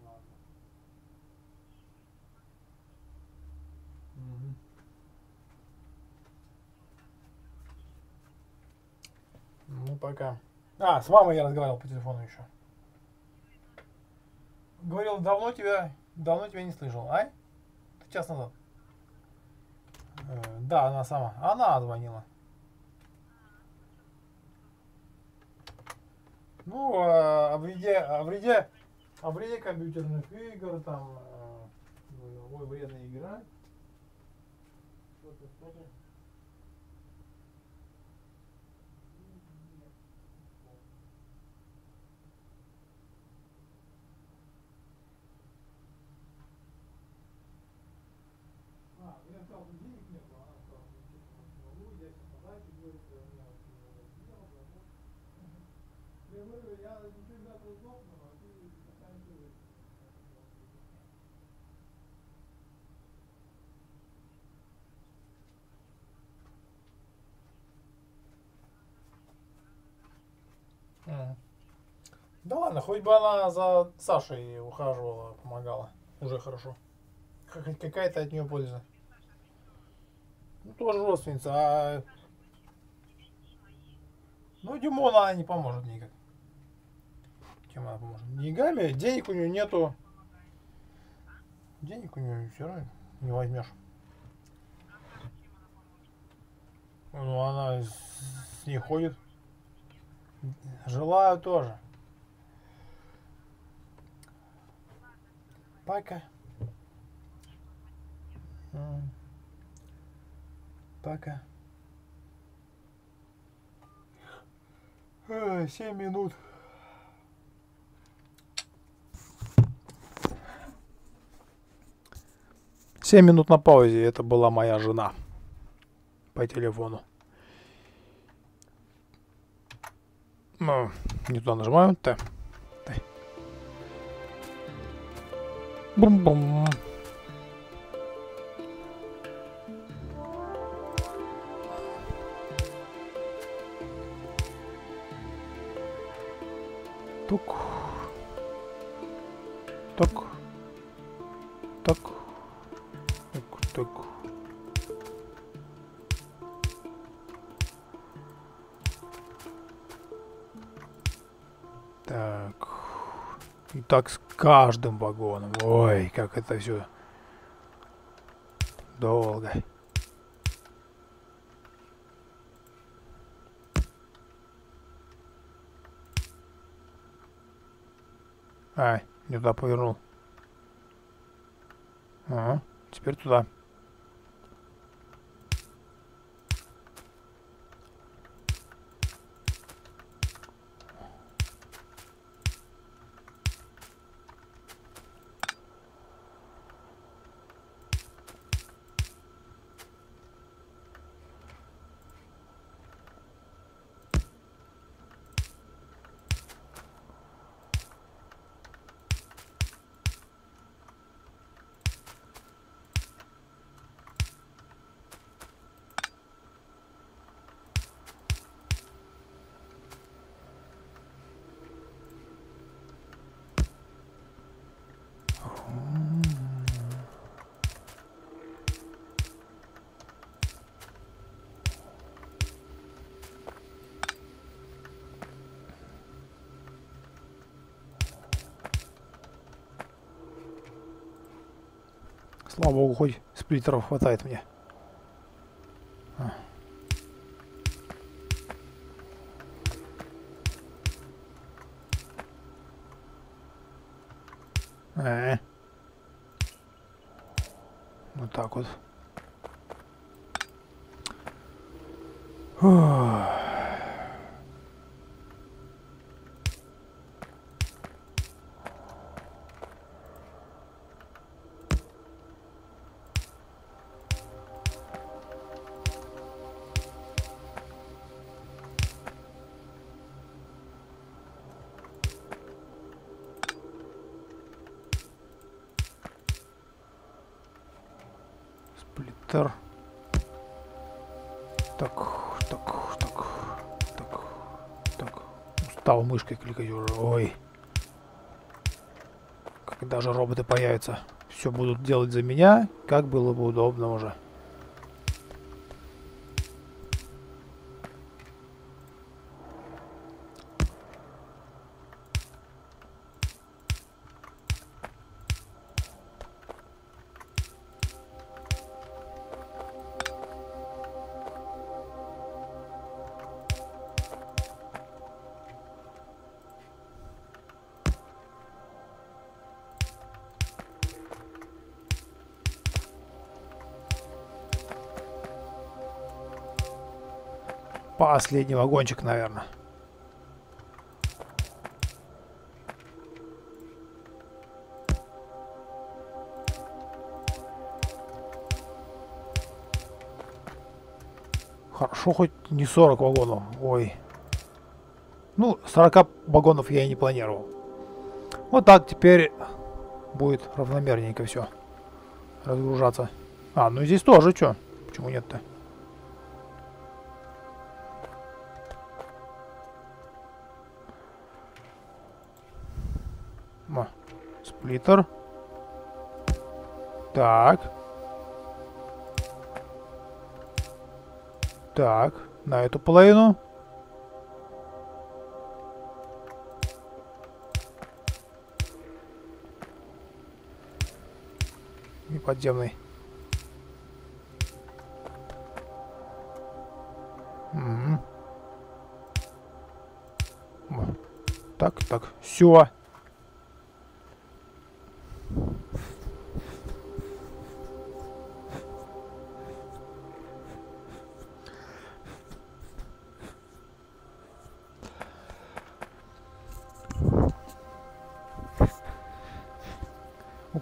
Ладно. Мгм. Ну, пока. А, с мамой я разговаривал по телефону еще. Говорил, давно тебя, давно тебя не слышал. Ты час назад. Э, да, она сама. Она звонила. Ну, э, о вреде, о вреде, о вреде компьютерных игр, там, э, ой, вредная игра. Что-то, что-то. А, я сказал, что денег нет, а она сказала, что честно, не могу, я сейчас подачу говорю, что у меня вот не могу сделать, работать. Я говорю, я ничего не этого сдохну, а ты заканчивай. Мгм. Да ладно, хоть бы она за Сашей ухаживала, помогала. Уже хорошо. Какая-то от нее польза. Ну, тоже родственница, а... Ну, Димона она не поможет никак. Чем она поможет? Деньгами? Денег у нее нету. Денег у нее все равно не возьмешь. Ну, она с ней ходит. Желаю тоже. Пока. Пока. Ай, Семь минут. Семь минут на паузе. Это была моя жена по телефону. Ну, не туда нажимаю. Т. Бум-бум. Тук. Тук. Тук. Тук. Тук. Так. И так каждым вагоном. Ой, как это все долго. Ай, не туда повернул. Ага, теперь туда. Хоть сплиттеров хватает мне. Устал мышкой кликать уже. Ой. Когда же роботы появятся? Все будут делать за меня, как было бы удобно уже. Последний вагончик, наверное. Хорошо, хоть не 40 вагонов. Ой. Ну, 40 вагонов я и не планировал. Вот так теперь будет равномерненько все разгружаться. А, ну здесь тоже что? Почему нет-то? Сплиттер. Так. Так, на эту половину. И подземный. Угу. Так, так, все.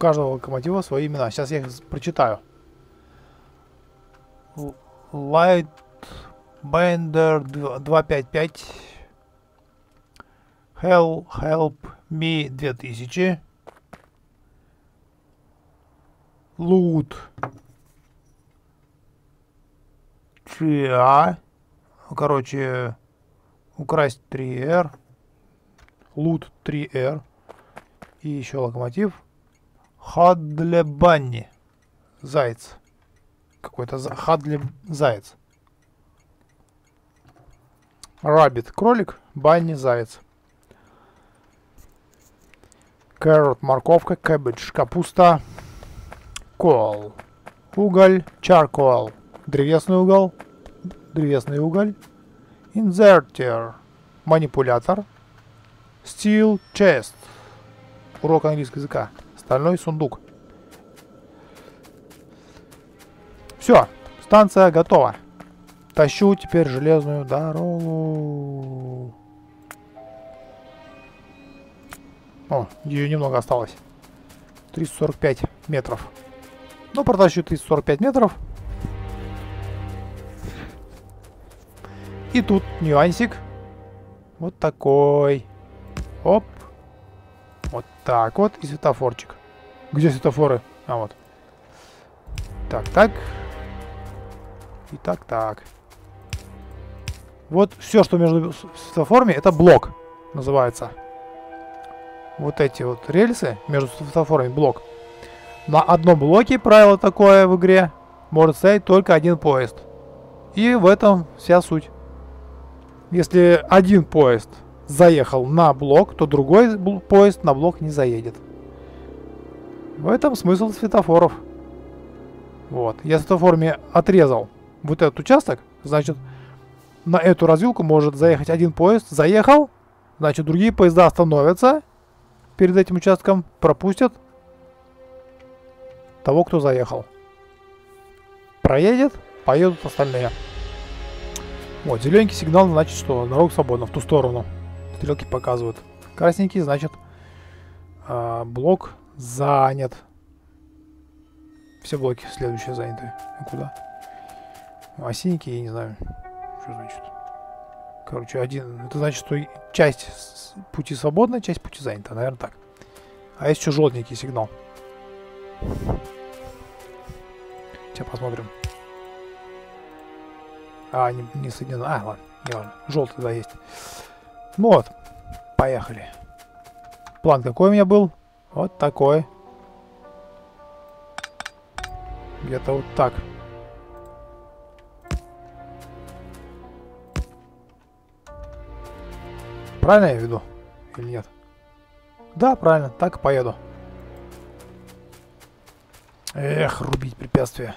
Каждого локомотива свои имена. Сейчас я их прочитаю. Light Bender 255 Hell Help Me 2000 Loot 3A Короче, украсть 3R Loot 3R и еще локомотив Хадле Банни. Заяц. Какой-то за... Хадле Заяц. Рабит. Кролик. Банни. Заяц. Кэрот. Морковка. Кэббидж. Капуста. Кол. Уголь. Чаркол. Древесный угол. Древесный уголь. Инзертер. Манипулятор. Steel chest. Урок английского языка. Стальной сундук. Все, станция готова. Тащу теперь железную дорогу. О, ее немного осталось. 345 метров. Ну, протащу 345 метров. И тут нюансик. Вот такой. Оп. Так вот. И светофорчик. Где светофоры? А, вот. Так, так. И так, так. Вот все, что между светофорами, это блок называется. Вот эти вот рельсы между светофорами, блок. На одном блоке, правило такое в игре, может стоять только один поезд. И в этом вся суть. Если один поезд заехал на блок, то другой поезд на блок не заедет. В этом смысл светофоров. Вот. Я светофорами отрезал вот этот участок, значит, на эту развилку может заехать один поезд. Заехал, значит, другие поезда остановятся перед этим участком, пропустят того, кто заехал. Проедет, поедут остальные. Вот, зелененький сигнал значит, что дорога свободна в ту сторону. Стрелки показывают. Красненький значит, э, блок занят. Все блоки следующие заняты. А куда? А синенький, я не знаю, что значит. Короче, один. Это значит, что часть пути свободна, часть пути занята. Наверное, так. А есть еще желтенький сигнал. Сейчас посмотрим. А, не, не соединено. А, ладно, не важно. Желтый, да, есть. Ну вот, поехали. План какой у меня был? Вот такой. Где-то вот так. Правильно я веду? Или нет? Да, правильно, так поеду. Эх, рубить препятствия.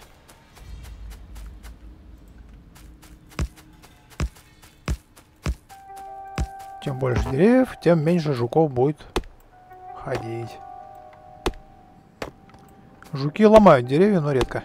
Чем больше деревьев, тем меньше жуков будет ходить. Жуки ломают деревья, но редко.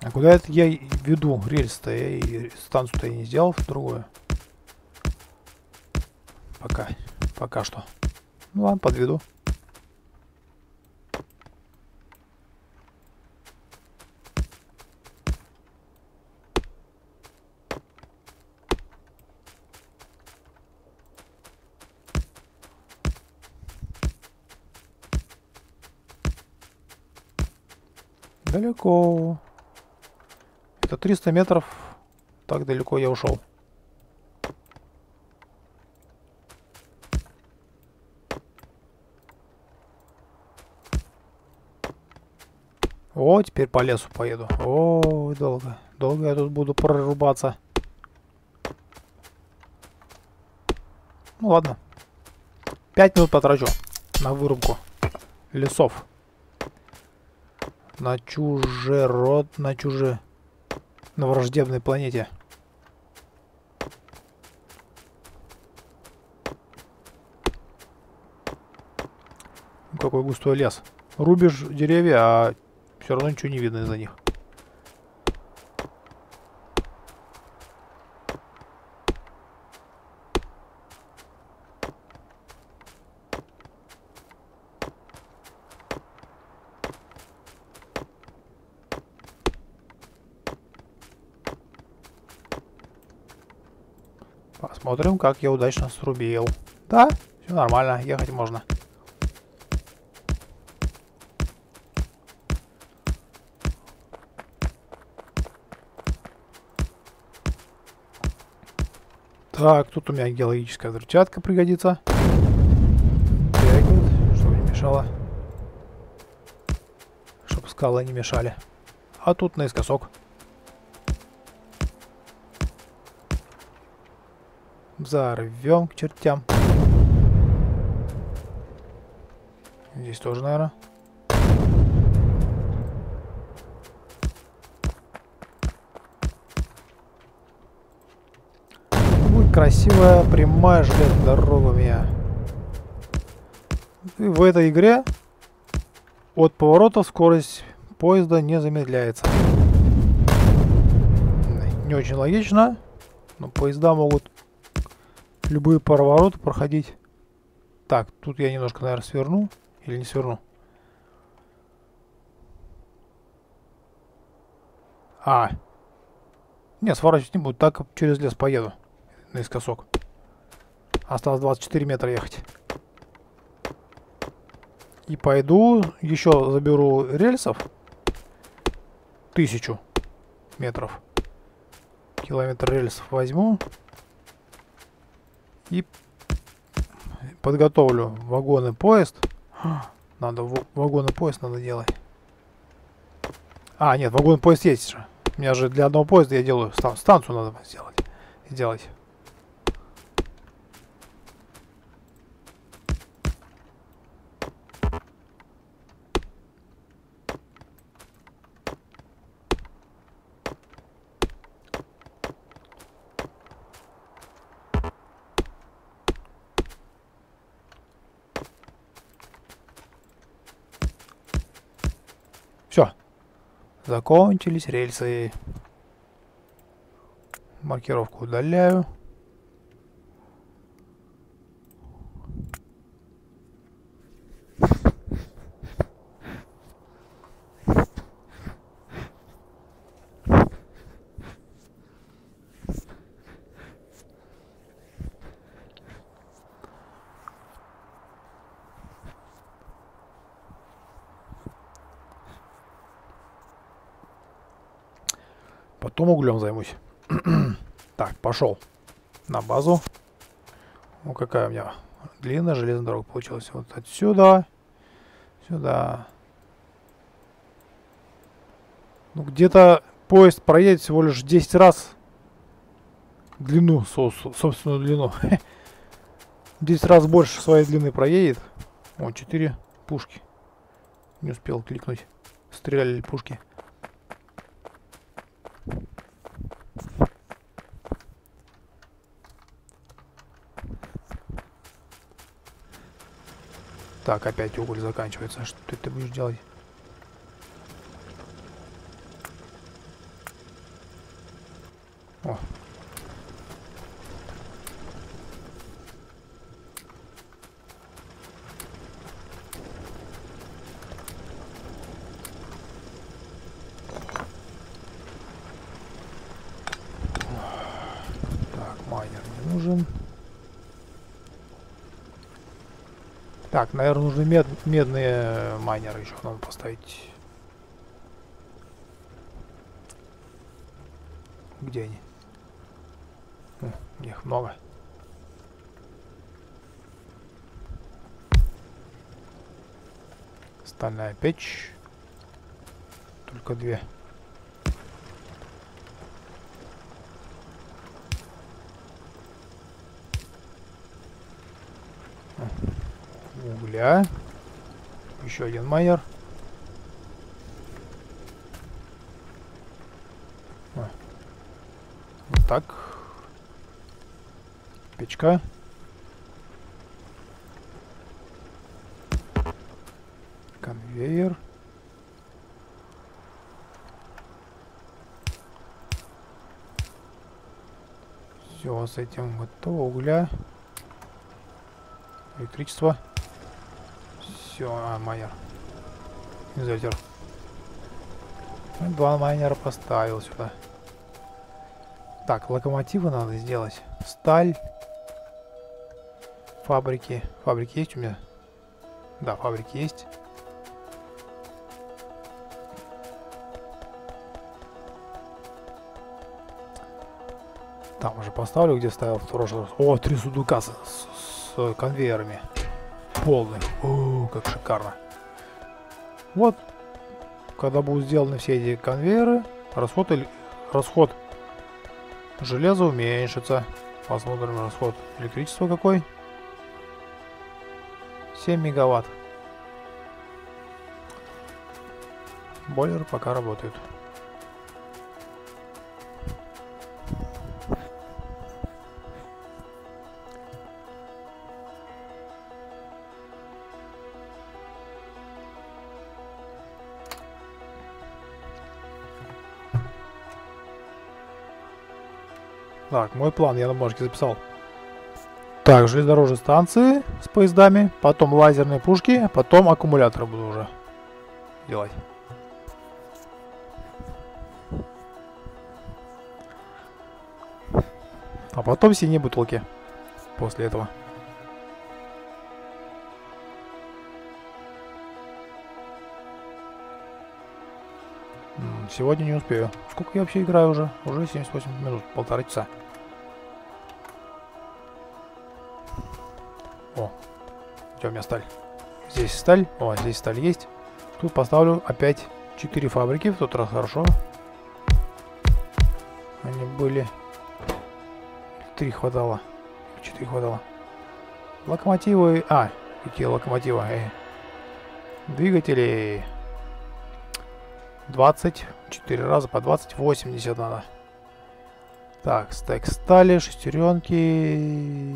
А куда это я веду рельс-то? Я и станцию-то не сделал в другую. Пока. Пока что. Ну ладно, подведу. Далеко. Это 300 метров. Так далеко я ушел. О, теперь по лесу поеду. О, долго. Долго я тут буду прорубаться. Ну ладно. Пять минут потрачу на вырубку лесов. На чужерод... На чуже... На враждебной планете. Какой густой лес. Рубишь деревья, а все равно ничего не видно из-за них. Посмотрим, как я удачно срубил. Да, все нормально, ехать можно. Так, тут у меня геологическая взрывчатка пригодится. Вот, чтобы не мешало. Чтобы скалы не мешали. А тут наискосок. Взорвем к чертям. Здесь тоже, наверное. Красивая прямая железная дорога у меня. И в этой игре от поворота скорость поезда не замедляется. Не очень логично, но поезда могут любые повороты проходить. Так, тут я немножко, наверное, сверну или не сверну. А. Не, сворачивать не буду, так через лес поеду наискосок. Осталось 24 метра ехать. И пойду, еще заберу рельсов. Тысячу метров. Километр рельсов возьму. И подготовлю вагоны поезд. Надо вагоны поезд надо делать. А, нет, вагон поезд есть же. У меня же для одного поезда я делаю стан станцию надо сделать. Сделать. Закончились рельсы. Маркировку удаляю. Потом углем займусь. так, пошел на базу. Ну, какая у меня длинная железная дорога получилась. Вот отсюда, сюда. Ну, где-то поезд проедет всего лишь 10 раз длину, со собственную длину. 10 раз больше своей длины проедет. О, 4 пушки. Не успел кликнуть. Стреляли пушки. Так, опять уголь заканчивается. Что ты будешь делать? О. Так, майнер не нужен. Так, наверное, нужны мед медные майнеры еще надо поставить. Где они? О, их много. Стальная печь. Только две. угля. А. Вот так. Печка. Конвейер. Все, с этим готово. Угля. Электричество. Все, а. Изолятор. Ну, два майнера поставил сюда. Так, локомотивы надо сделать. Сталь. Фабрики. Фабрики есть у меня? Да, фабрики есть. Там уже поставлю, где ставил в прошлый раз. О, три судука с, с, с конвейерами полный. О, как шикарно. Вот, когда будут сделаны все эти конвейеры, расход, расход железа уменьшится. Посмотрим расход электричества какой. 7 мегаватт. Бойлер пока работает. Так, мой план я на бумажке записал. Так, железнодорожные станции с поездами, потом лазерные пушки, потом аккумуляторы буду уже делать. А потом синие бутылки после этого. Сегодня не успею. Сколько я вообще играю уже? Уже 78 минут, полтора часа. О, где у меня сталь? Здесь сталь. О, здесь сталь есть. Тут поставлю опять 4 фабрики. В тот раз хорошо. Они были... Три хватало. Четыре хватало. Локомотивы... А, какие локомотивы? Эй. Двигатели. 20. 4 раза по 20. 80 надо. Так, стек стали, шестеренки.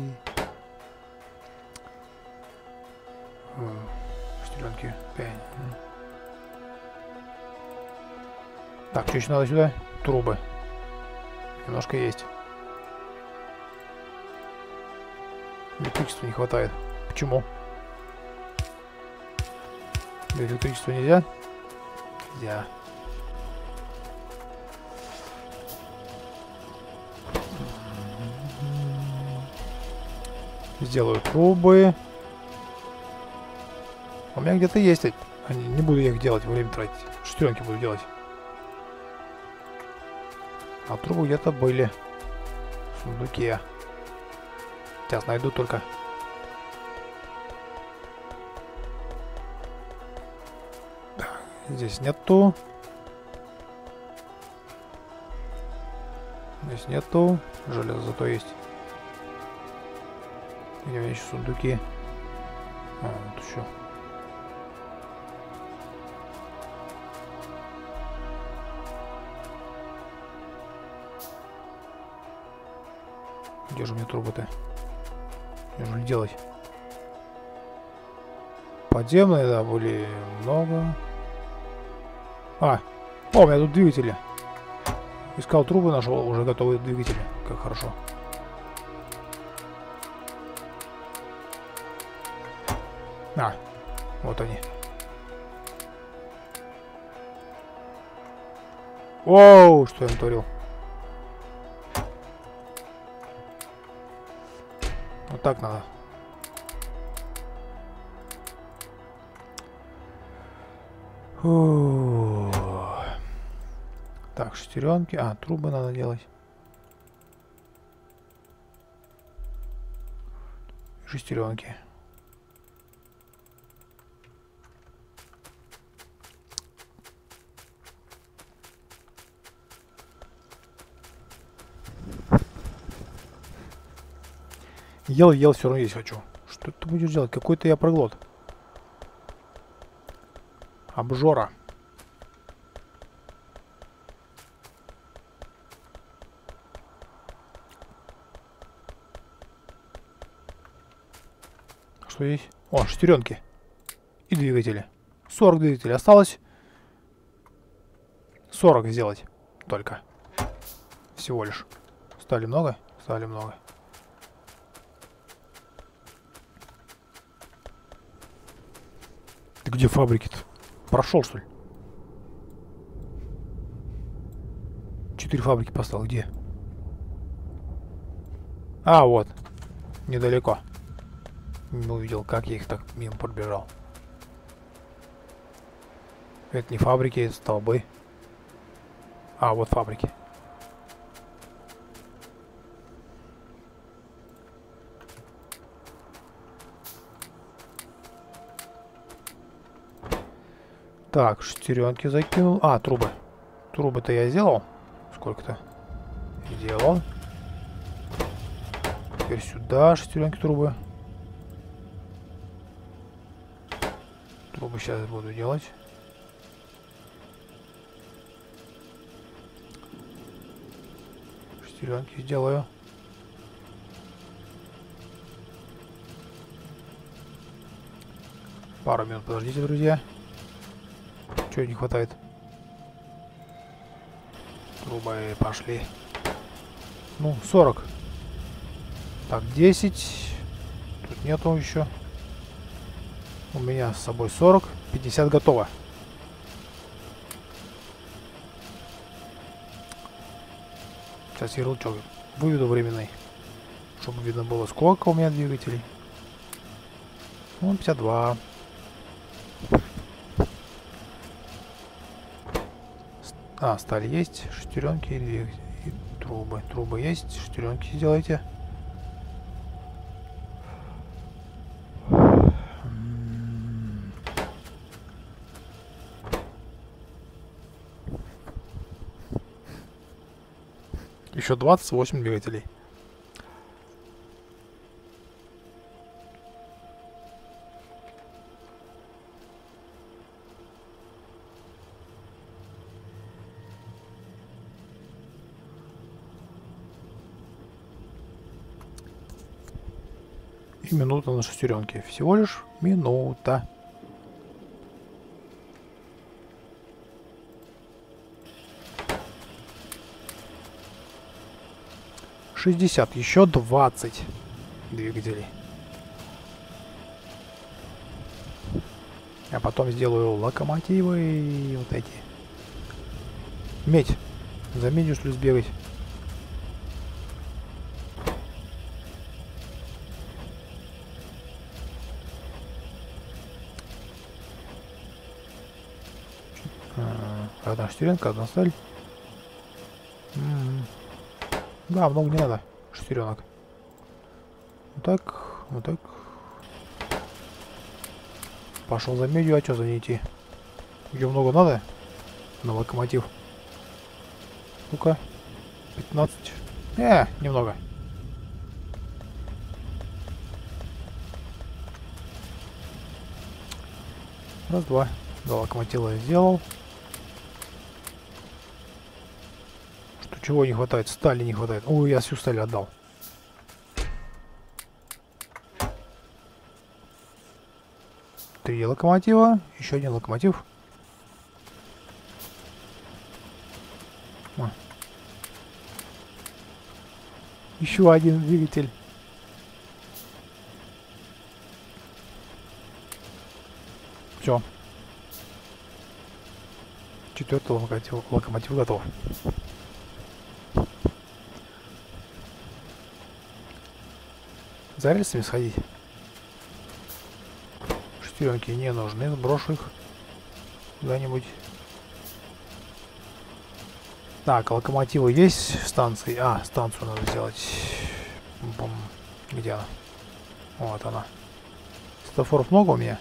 5. Так, что еще надо сюда? Трубы. Немножко есть. Электричества не хватает. Почему? Электричество нельзя? Нельзя. Сделаю трубы. У меня где-то есть. Они, не буду я их делать, время тратить. Шестеренки буду делать. А трубы где-то были. В сундуке. Сейчас найду только. Здесь нету. Здесь нету. Железо зато есть. Где у меня еще сундуки? А, вот еще. Где же мне трубы-то? Что же делать? Подземные, да, были много. А, о, у меня тут двигатели. Искал трубы, нашел уже готовые двигатели. Как хорошо. А, вот они. Оу, что я натворил. Вот так надо. Фу. Так, шестеренки. А, трубы надо делать. Шестеренки. Ел, ел, все равно есть хочу. Что ты будешь делать? Какой-то я проглот. Обжора. Что есть? О, шестеренки. И двигатели. 40 двигателей. Осталось 40 сделать только. Всего лишь. Стали много? Стали много. Где фабрики-то? Прошел, что ли? Четыре фабрики поставил. Где? А, вот. Недалеко. Не увидел, как я их так мимо пробежал. Это не фабрики, это столбы. А, вот фабрики. Так, шестеренки закинул. А, трубы. Трубы-то я сделал. Сколько-то? Сделал. Теперь сюда шестеренки трубы. Трубы сейчас буду делать. Шестеренки сделаю. Пару минут подождите, друзья. Чего не хватает? Трубы пошли. Ну, 40. Так, 10. Тут нету еще. У меня с собой 40. 50 готово. Сейчас ярлычок выведу временный. Чтобы видно было, сколько у меня двигателей. Ну, 52. А, сталь есть, шестеренки и, и трубы. Трубы есть, шестеренки сделайте. Еще 28 двигателей. Минута на шестеренке. Всего лишь минута. Шестьдесят. Еще двадцать двигателей. А потом сделаю локомотивы и вот эти. Медь. За медью что ли сбегать? Шестеренка, одна сталь. М -м -м. Да, много не надо шестеренок. Вот так, вот так. Пошел за медью, а что за не идти? Ее много надо? На локомотив. Ну-ка. 15. Э, немного. Раз, два. Два локомотива сделал. Чего не хватает? Стали не хватает. Ой, я всю сталь отдал. Три локомотива. Еще один локомотив. А. Еще один двигатель. Все. Четвертый локомотив, локомотив готов. За рельсами сходить. Шестеренки не нужны, сброшу их куда-нибудь. Так, локомотивы есть станции? А, станцию надо сделать. Бум. Где она? Вот она. Стафоров много у меня?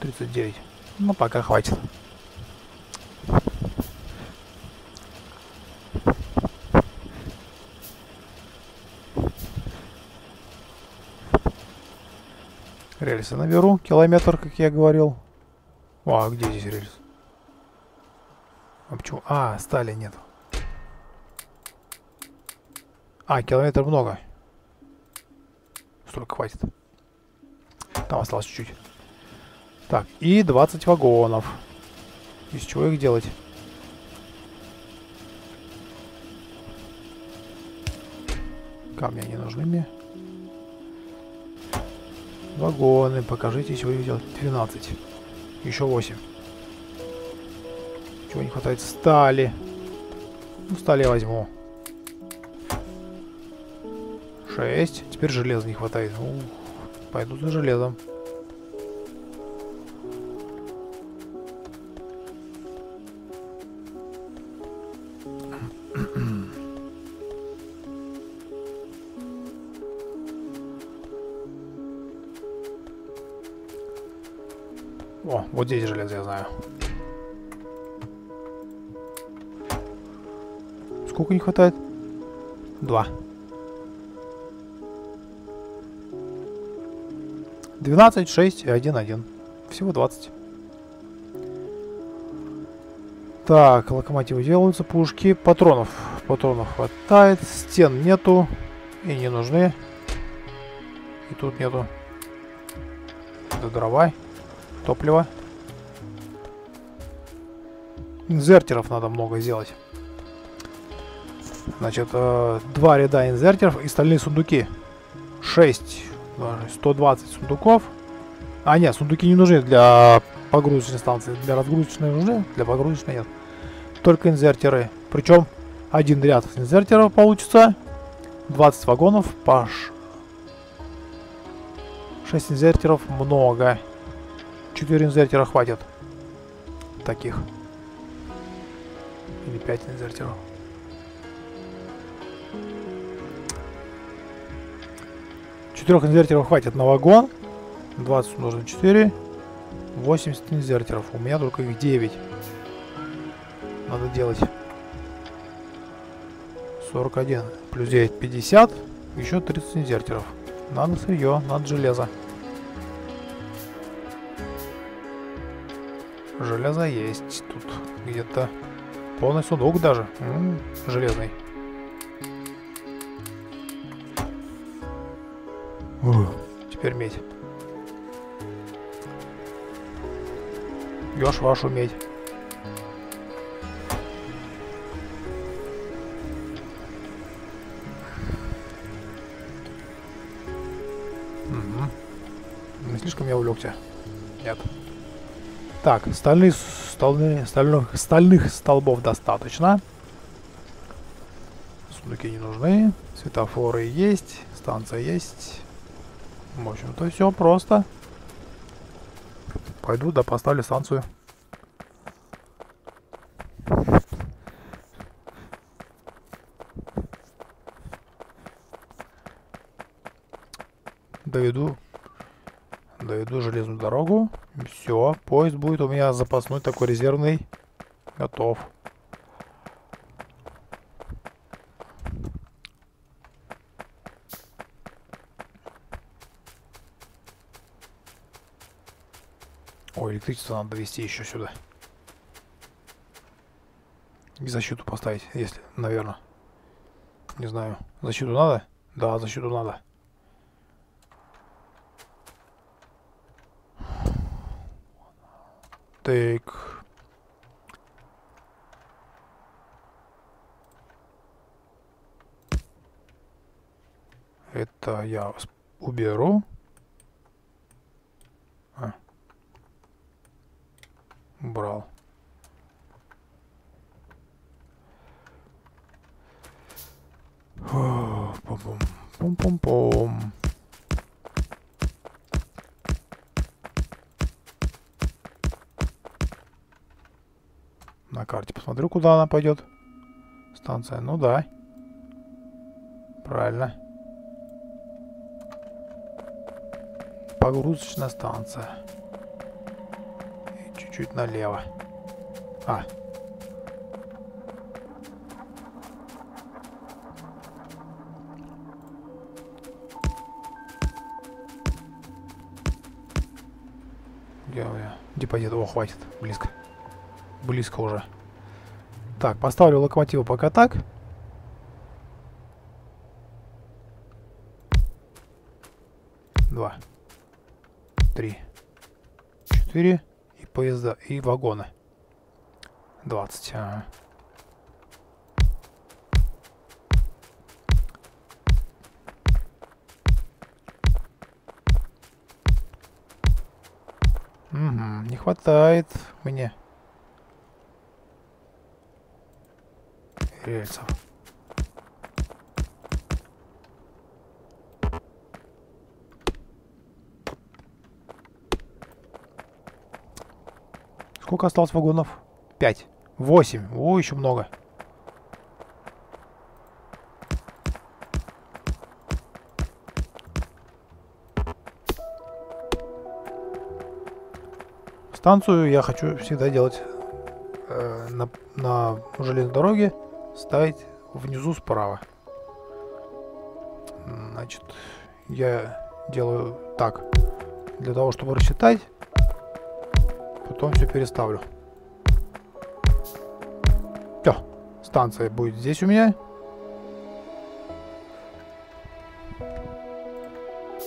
39. Ну, пока хватит. Рельсы наберу. Километр, как я говорил. А где здесь рельс? А почему? А, стали нет. А, километр много. Столько хватит. Там осталось чуть-чуть. Так, и 20 вагонов. Из чего их делать? Камни не нужны мне. Вагоны, покажите, чего их делать. 12. Еще 8. Чего не хватает? Стали. Ну, стали я возьму. 6. Теперь железа не хватает. Ух, пойду за железом. О, вот здесь железо, я знаю. Сколько не хватает? Два. Двенадцать, шесть и один, один. Всего двадцать. Так, локомотивы делаются, пушки, патронов. Патронов хватает, стен нету и не нужны. И тут нету. Это дрова топливо. Инзертеров надо много сделать. Значит, э, два ряда инзертеров и стальные сундуки. 6, 120 сундуков. А, нет, сундуки не нужны для погрузочной станции. Для разгрузочной нужны, для погрузочной нет. Только инзертеры. Причем один ряд инзертеров получится. 20 вагонов. Паш. 6 инзертеров много. 4 инзертера хватит. Таких. Или 5 инзертеров. Четырех инвертеров хватит на вагон. 20 умножить на 4. 80 инвертеров. У меня только их 9. Надо делать. 41. Плюс 9, 50. Еще 30 инзертеров. Надо сырье, надо железо. Железо есть тут где-то. Полный сундук даже. М -м, железный. Ух, теперь медь. Бьешь вашу медь. Угу. Не слишком я увлекся? Нет. Так, стальные, стальные, стальных, стальных столбов достаточно. Сундуки не нужны. Светофоры есть. Станция есть. В общем-то, все просто. Пойду, да поставлю станцию. Доведу, доведу железную дорогу. Все, поезд будет у меня запасной такой резервный. Готов. Ой, электричество надо довести еще сюда. И защиту поставить, если, наверное. Не знаю. Защиту надо? Да, защиту надо. Так. Это я уберу. А. Брал. Пум-пум-пум. На карте посмотрю, куда она пойдет. Станция. Ну да. Правильно. Погрузочная станция. Чуть-чуть налево. А. Где я? Где поеду? О, хватит. Близко. Близко уже. Так, поставлю локомотивы пока так. Два. Три. Четыре. И поезда, и вагоны. Двадцать. Ага. Угу, не хватает мне. Рельсов. Сколько осталось вагонов? Пять. Восемь. О, еще много. Станцию я хочу всегда делать э, на, на железной дороге ставить внизу справа. Значит, я делаю так, для того, чтобы рассчитать, потом все переставлю. Все, станция будет здесь у меня.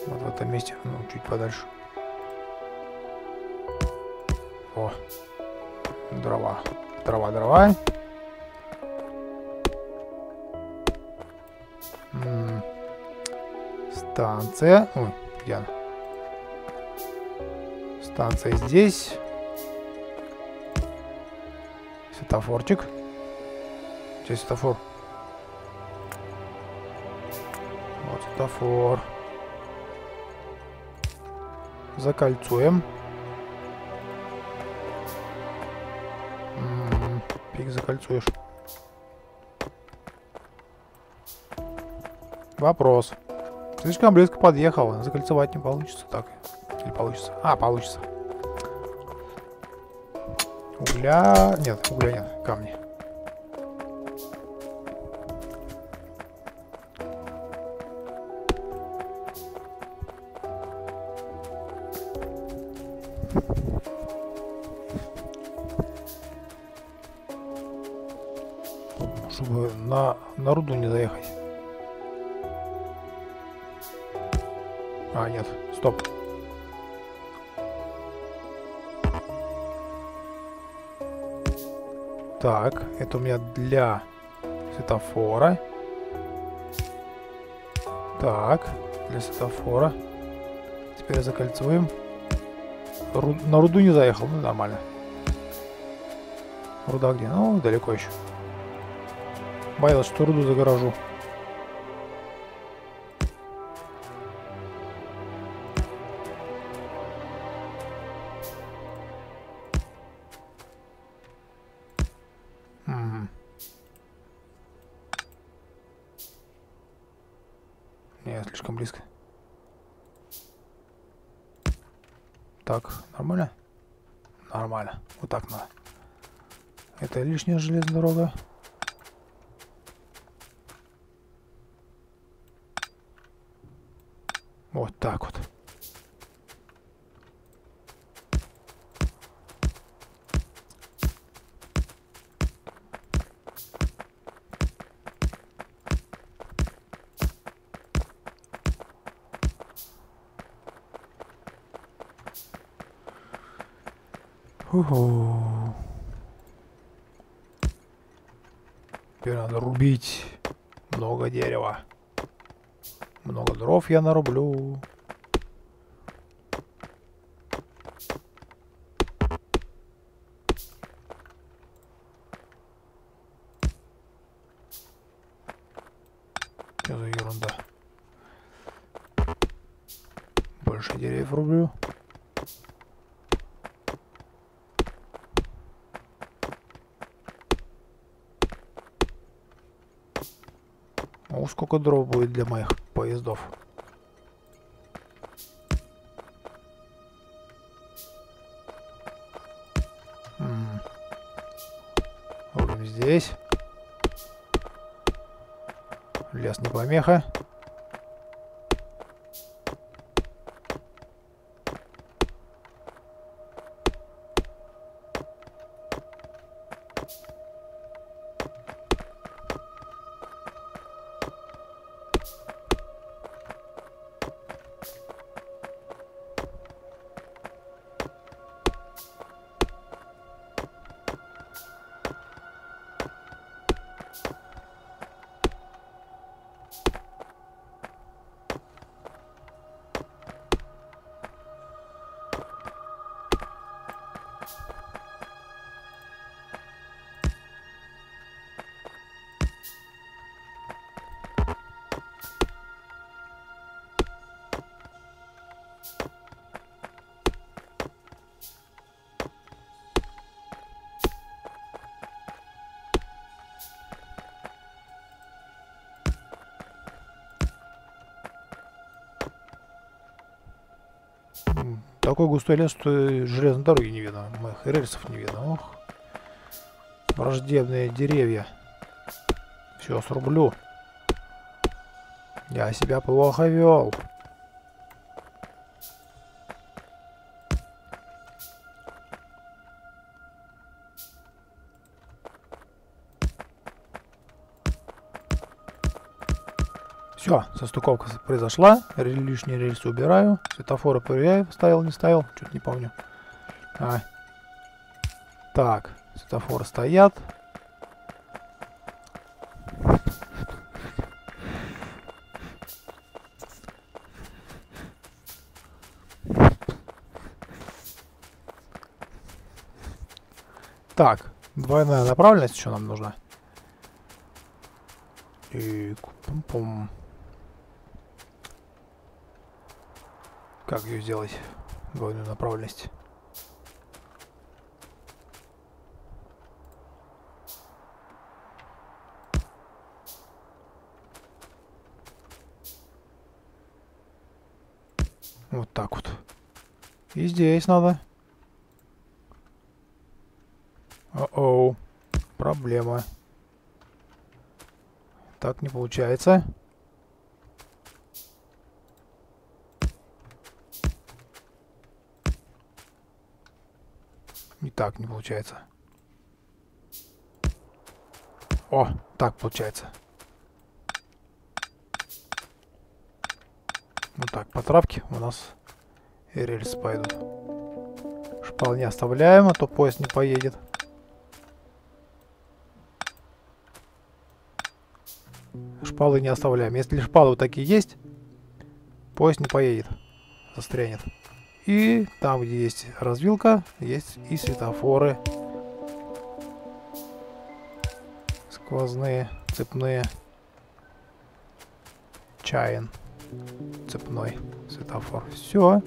Вот в этом месте, ну, чуть подальше. О, дрова, дрова, дрова. Станция. Ой, где она? Станция здесь. Светофорчик. Где светофор? Вот светофор. Закольцуем. М -м -м, пик закольцуешь. Вопрос. Слишком близко подъехал. Закольцевать не получится так. Или получится? А, получится. Угля... Нет, угля нет. Камни. Чтобы на, на руду стоп. Так, это у меня для светофора. Так, для светофора. Теперь закольцуем. Ру на руду не заехал, ну нормально. Руда где? Ну, далеко еще. Боялась, что руду загоражу. Слишком близко. Так, нормально? Нормально. Вот так надо. Это лишняя железная дорога. Вот так вот. Уху. Теперь надо рубить много дерева. Много дров я нарублю. Что за ерунда? Больше деревьев рублю. О, сколько дров будет для моих поездов. М. Здесь. Лес не помеха. Такой густой лес, что железной дороги не видно. Моих рельсов не видно. Ох. Враждебные деревья. Все, срублю. Я себя плохо вел. Все, состыковка произошла. Лишние рельсы убираю. Светофоры проверяю. Ставил, не ставил. Что-то не помню. А. Так, светофоры стоят. Так, двойная направленность еще нам нужна. И пум-пум. Как ее сделать? Двойную направленность. Вот так вот. И здесь надо. О-оу. Проблема. Так не получается. Так не получается. О, так получается. Вот так, по травке у нас рельсы пойдут. Шпал не оставляем, а то поезд не поедет. Шпалы не оставляем. Если шпалы вот такие есть, поезд не поедет. Застрянет. И там, где есть развилка, есть и светофоры. Сквозные, цепные. Чаин. Цепной светофор. Все.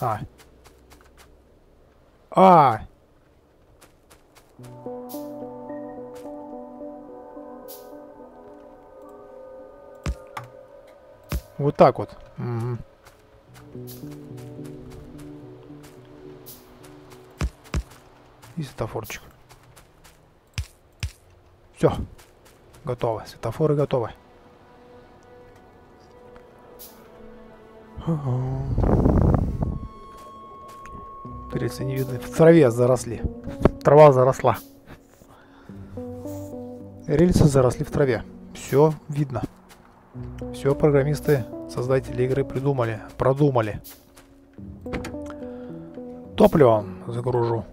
А. А! Вот так вот. Угу. И светофорчик. Все. Готово. Светофоры готовы. Рельсы не видно. В траве заросли. Трава заросла. Рельсы заросли в траве. Все видно. Все программисты, создатели игры придумали, продумали. Топливо загружу.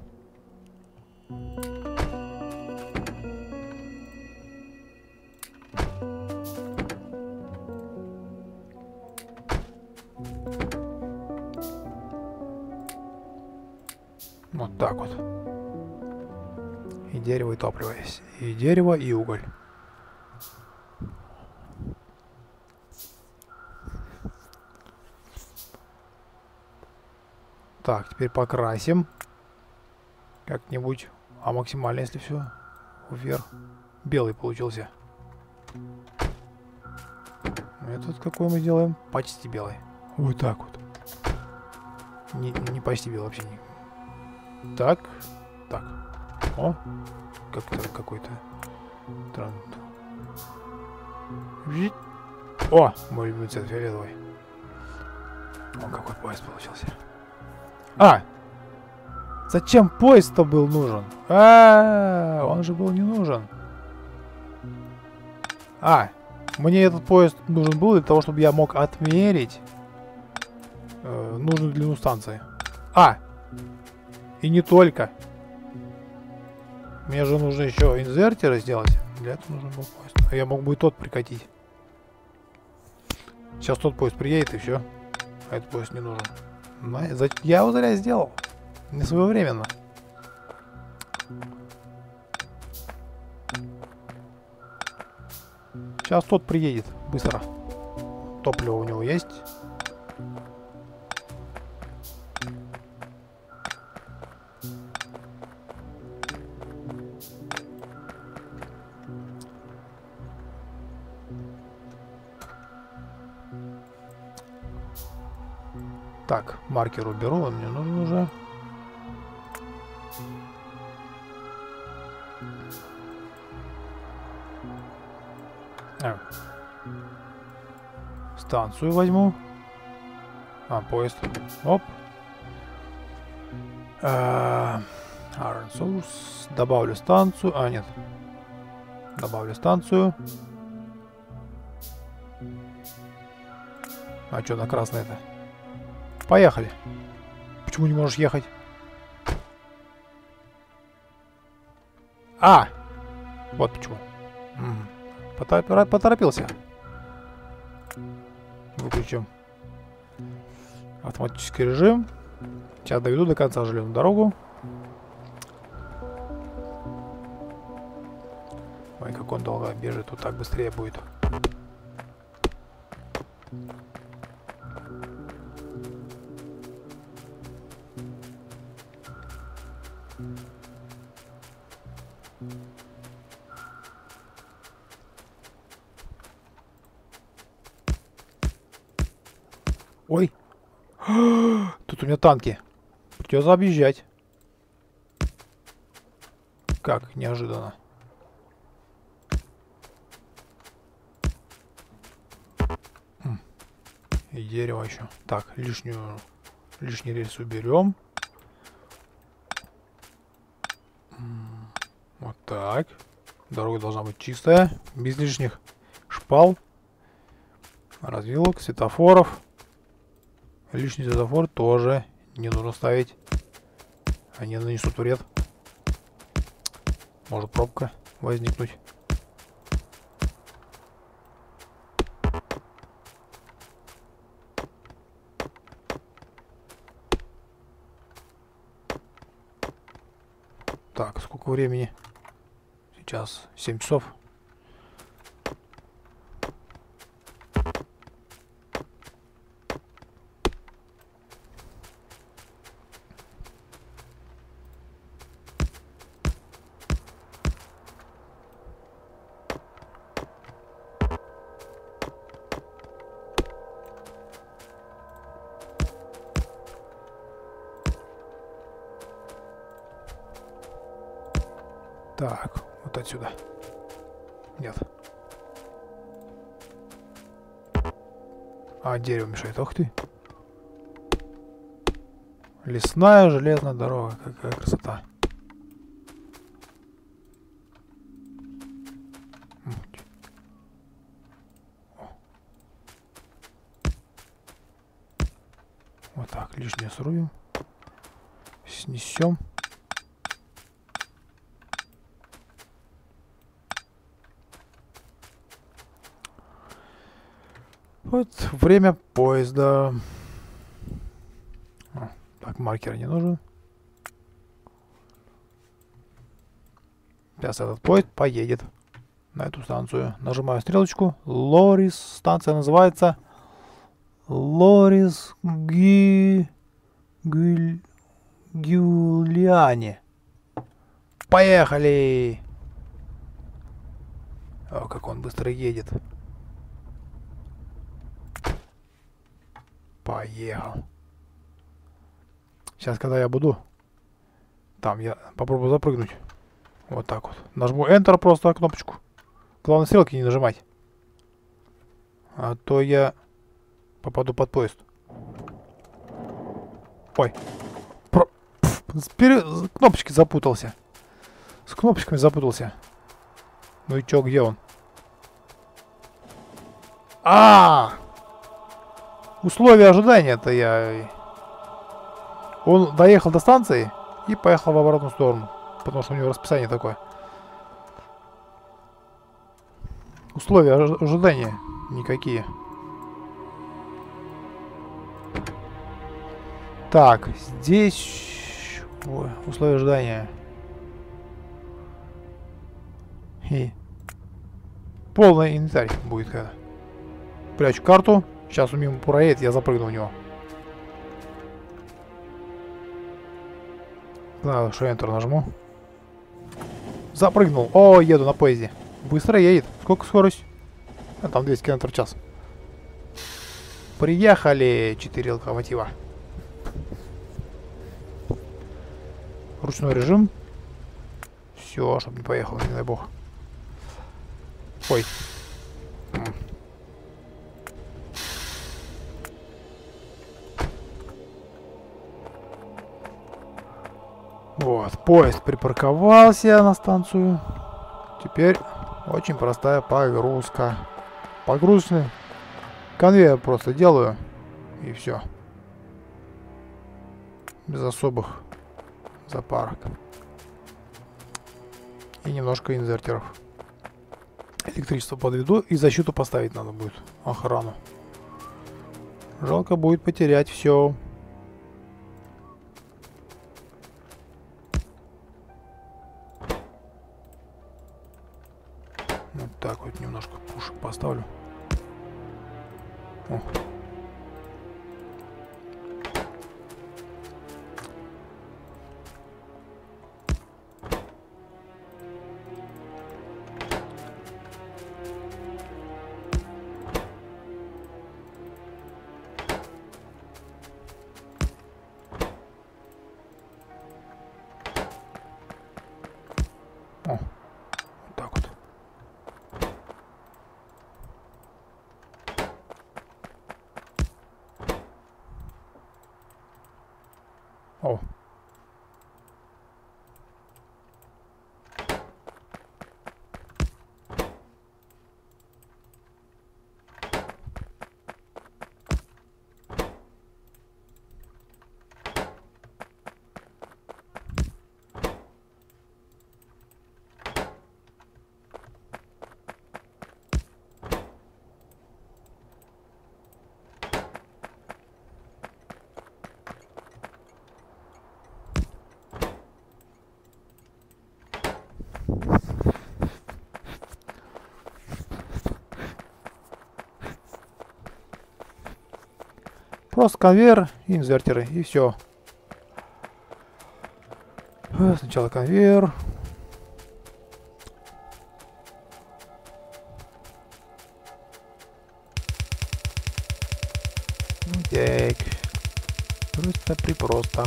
Вот так вот. И дерево, и топливо есть. И дерево, и уголь. Так, теперь покрасим. Как-нибудь. А максимально, если все вверх. Белый получился. Этот какой мы делаем? Почти белый. Вот так вот. Не, не почти белый вообще не. Так. Так. О. Как-то какой-то. О! Мой любимый цвет фиолетовый. О, какой поезд получился. А! Зачем поезд-то был нужен? А, -а, а, он же был не нужен. А, мне этот поезд нужен был для того, чтобы я мог отмерить э, нужную длину станции. А, и не только. Мне же нужно еще инвертеры сделать. Для этого нужен был поезд. А я мог бы и тот прикатить. Сейчас тот поезд приедет и все. А этот поезд не нужен. Я его зря сделал. Не своевременно. Сейчас тот приедет. Быстро. Топливо у него есть. Так, маркер уберу, он мне нужен уже. А. Станцию возьму. А, поезд. Оп. А, Iron Source. Добавлю станцию. А, нет. Добавлю станцию. А что на красное-то? Поехали. Почему не можешь ехать? А! Вот почему. Потор поторопился. Выключим автоматический режим. Сейчас доведу до конца железную дорогу. Ой, как он долго бежит, вот так быстрее будет. танки. Придется объезжать. Как неожиданно. Хм. И дерево еще. Так, лишнюю, лишний рельс уберем. Вот так. Дорога должна быть чистая, без лишних шпал, развилок, светофоров. Лишний светофор тоже не нужно ставить. Они нанесут вред. Может пробка возникнуть. Так, сколько времени? Сейчас 7 часов. Дерево мешает. Ох ты. Лесная железная дорога. Какая красота. Вот так, лишнее срубим. Снесем. Вот время поезда. О, так, маркер не нужен. Сейчас этот поезд поедет на эту станцию. Нажимаю стрелочку. Лорис. Станция называется Лорис Ги... Гюль... Гюлиани. Поехали! О, как он быстро едет. Поехал. Сейчас, когда я буду... Там, я попробую запрыгнуть. Вот так вот. Нажму Enter просто кнопочку. Главное, стрелки не нажимать. А то я попаду под поезд. Ой. Про... пф, пере- кнопочки запутался. С кнопочками запутался. Ну и чё, где он? А! Условия ожидания-то я... Он доехал до станции и поехал в обратную сторону. Потому что у него расписание такое. Условия ожи- ожидания никакие. Так, здесь... Ой, условия ожидания. И... Полный инвентарь будет. Прячу карту. Сейчас он мимо проедет, я запрыгну в него. Главное, что Enter нажму. Запрыгнул. О, еду на поезде. Быстро едет. Сколько скорость? А, там 200 км в час. Приехали. 4 локомотива. Ручной режим. Все, чтобы не поехал, не дай бог. Ой. Вот, поезд припарковался на станцию. Теперь очень простая погрузка. Погрузочный конвейер просто делаю. И все. Без особых запарок. И немножко инвертеров. Электричество подведу и защиту поставить надо будет. Охрану. Жалко будет потерять все. Так вот немножко пушек поставлю. О. Просто конвейер, инвертеры и все. Сначала конвейер. Так. Просто припросто.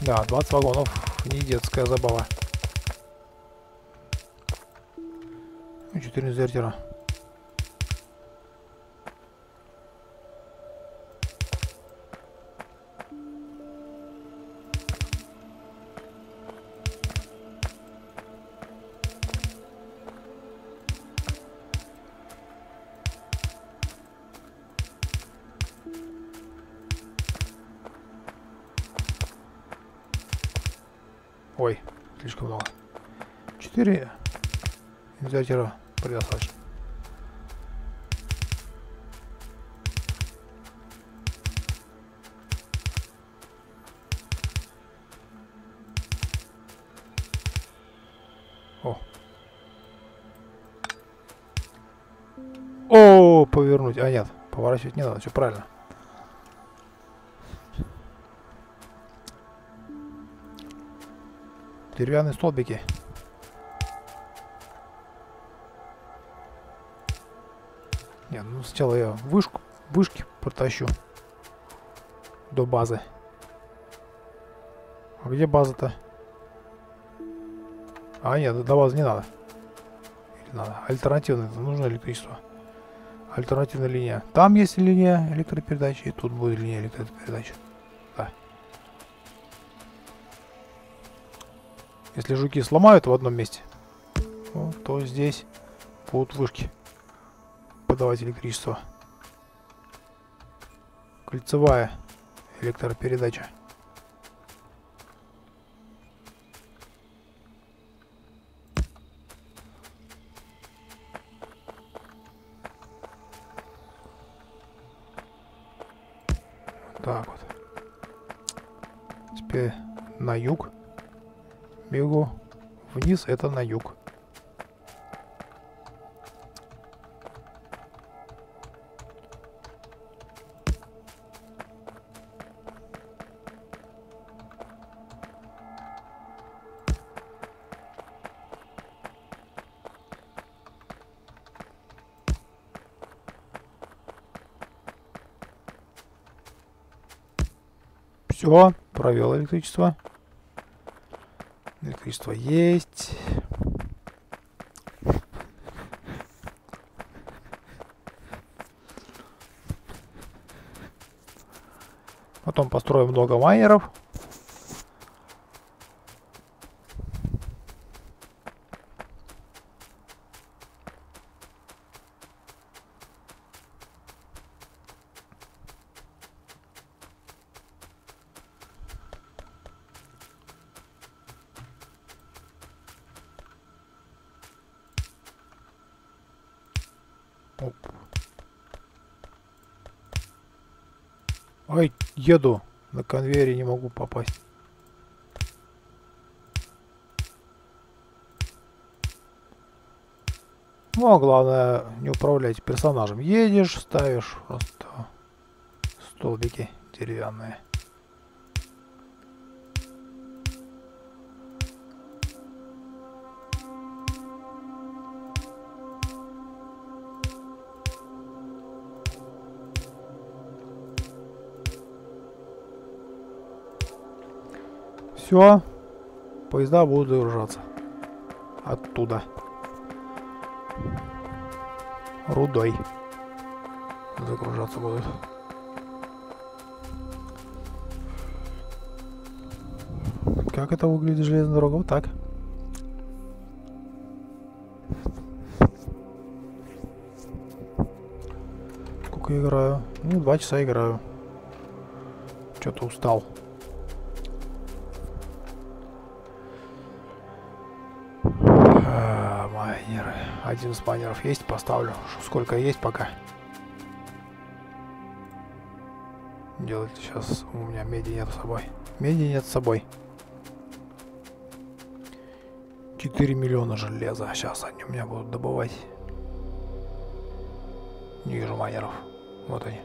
Да, 20 вагонов. Не детская забава. 4 инвертера. Ой, слишком много. Четыре инвертера поворачивать не надо, все правильно. Деревянные столбики. Не, ну сначала я вышку, вышки протащу до базы. А где база-то? А, нет, до базы не надо. Или надо? Альтернативная, нужно электричество. Альтернативная линия. Там есть линия электропередачи, и тут будет линия электропередачи. Да. Если жуки сломают в одном месте, ну, то здесь будут вышки подавать электричество. Кольцевая электропередача. Вниз это на юг. Все, провел электричество. Электричество есть. Потом построим много майнеров. Оп. Ой, еду. На конвейере не могу попасть. Ну, а главное, не управлять персонажем. Едешь, ставишь просто столбики деревянные. Все, поезда будут загружаться оттуда. Рудой загружаться будут. Как это выглядит железная дорога? Вот так. Сколько играю? Ну, два часа играю. Что-то устал. Один из майнеров есть, поставлю. Сколько есть пока. Делать сейчас у меня меди нет с собой. Меди нет с собой. 4 миллиона железа. Сейчас они у меня будут добывать. Не вижу майеров. Вот они.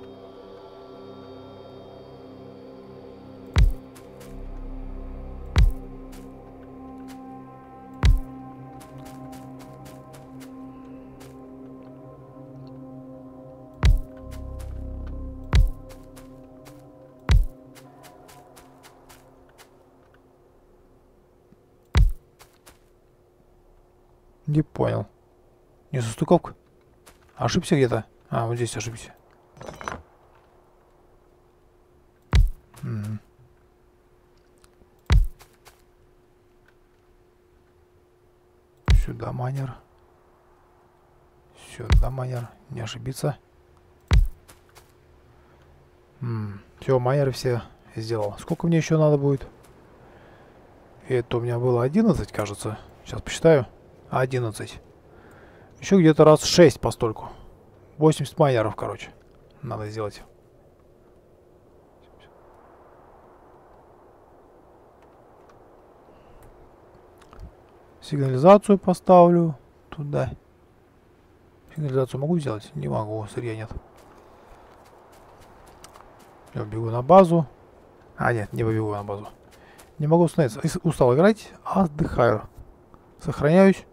Ошибся где-то? А, вот здесь ошибся. Сюда майнер. Сюда майнер. Не ошибиться. Все, майнеры все сделал. Сколько мне еще надо будет? Это у меня было 11, кажется. Сейчас посчитаю. 11. Еще где-то раз 6 постольку. 80 майеров, короче. Надо сделать. Сигнализацию поставлю туда. Сигнализацию могу сделать? Не могу, сырья нет. Я бегу на базу. А, нет, не побегу на базу. Не могу остановиться. Устал играть, отдыхаю. Сохраняюсь.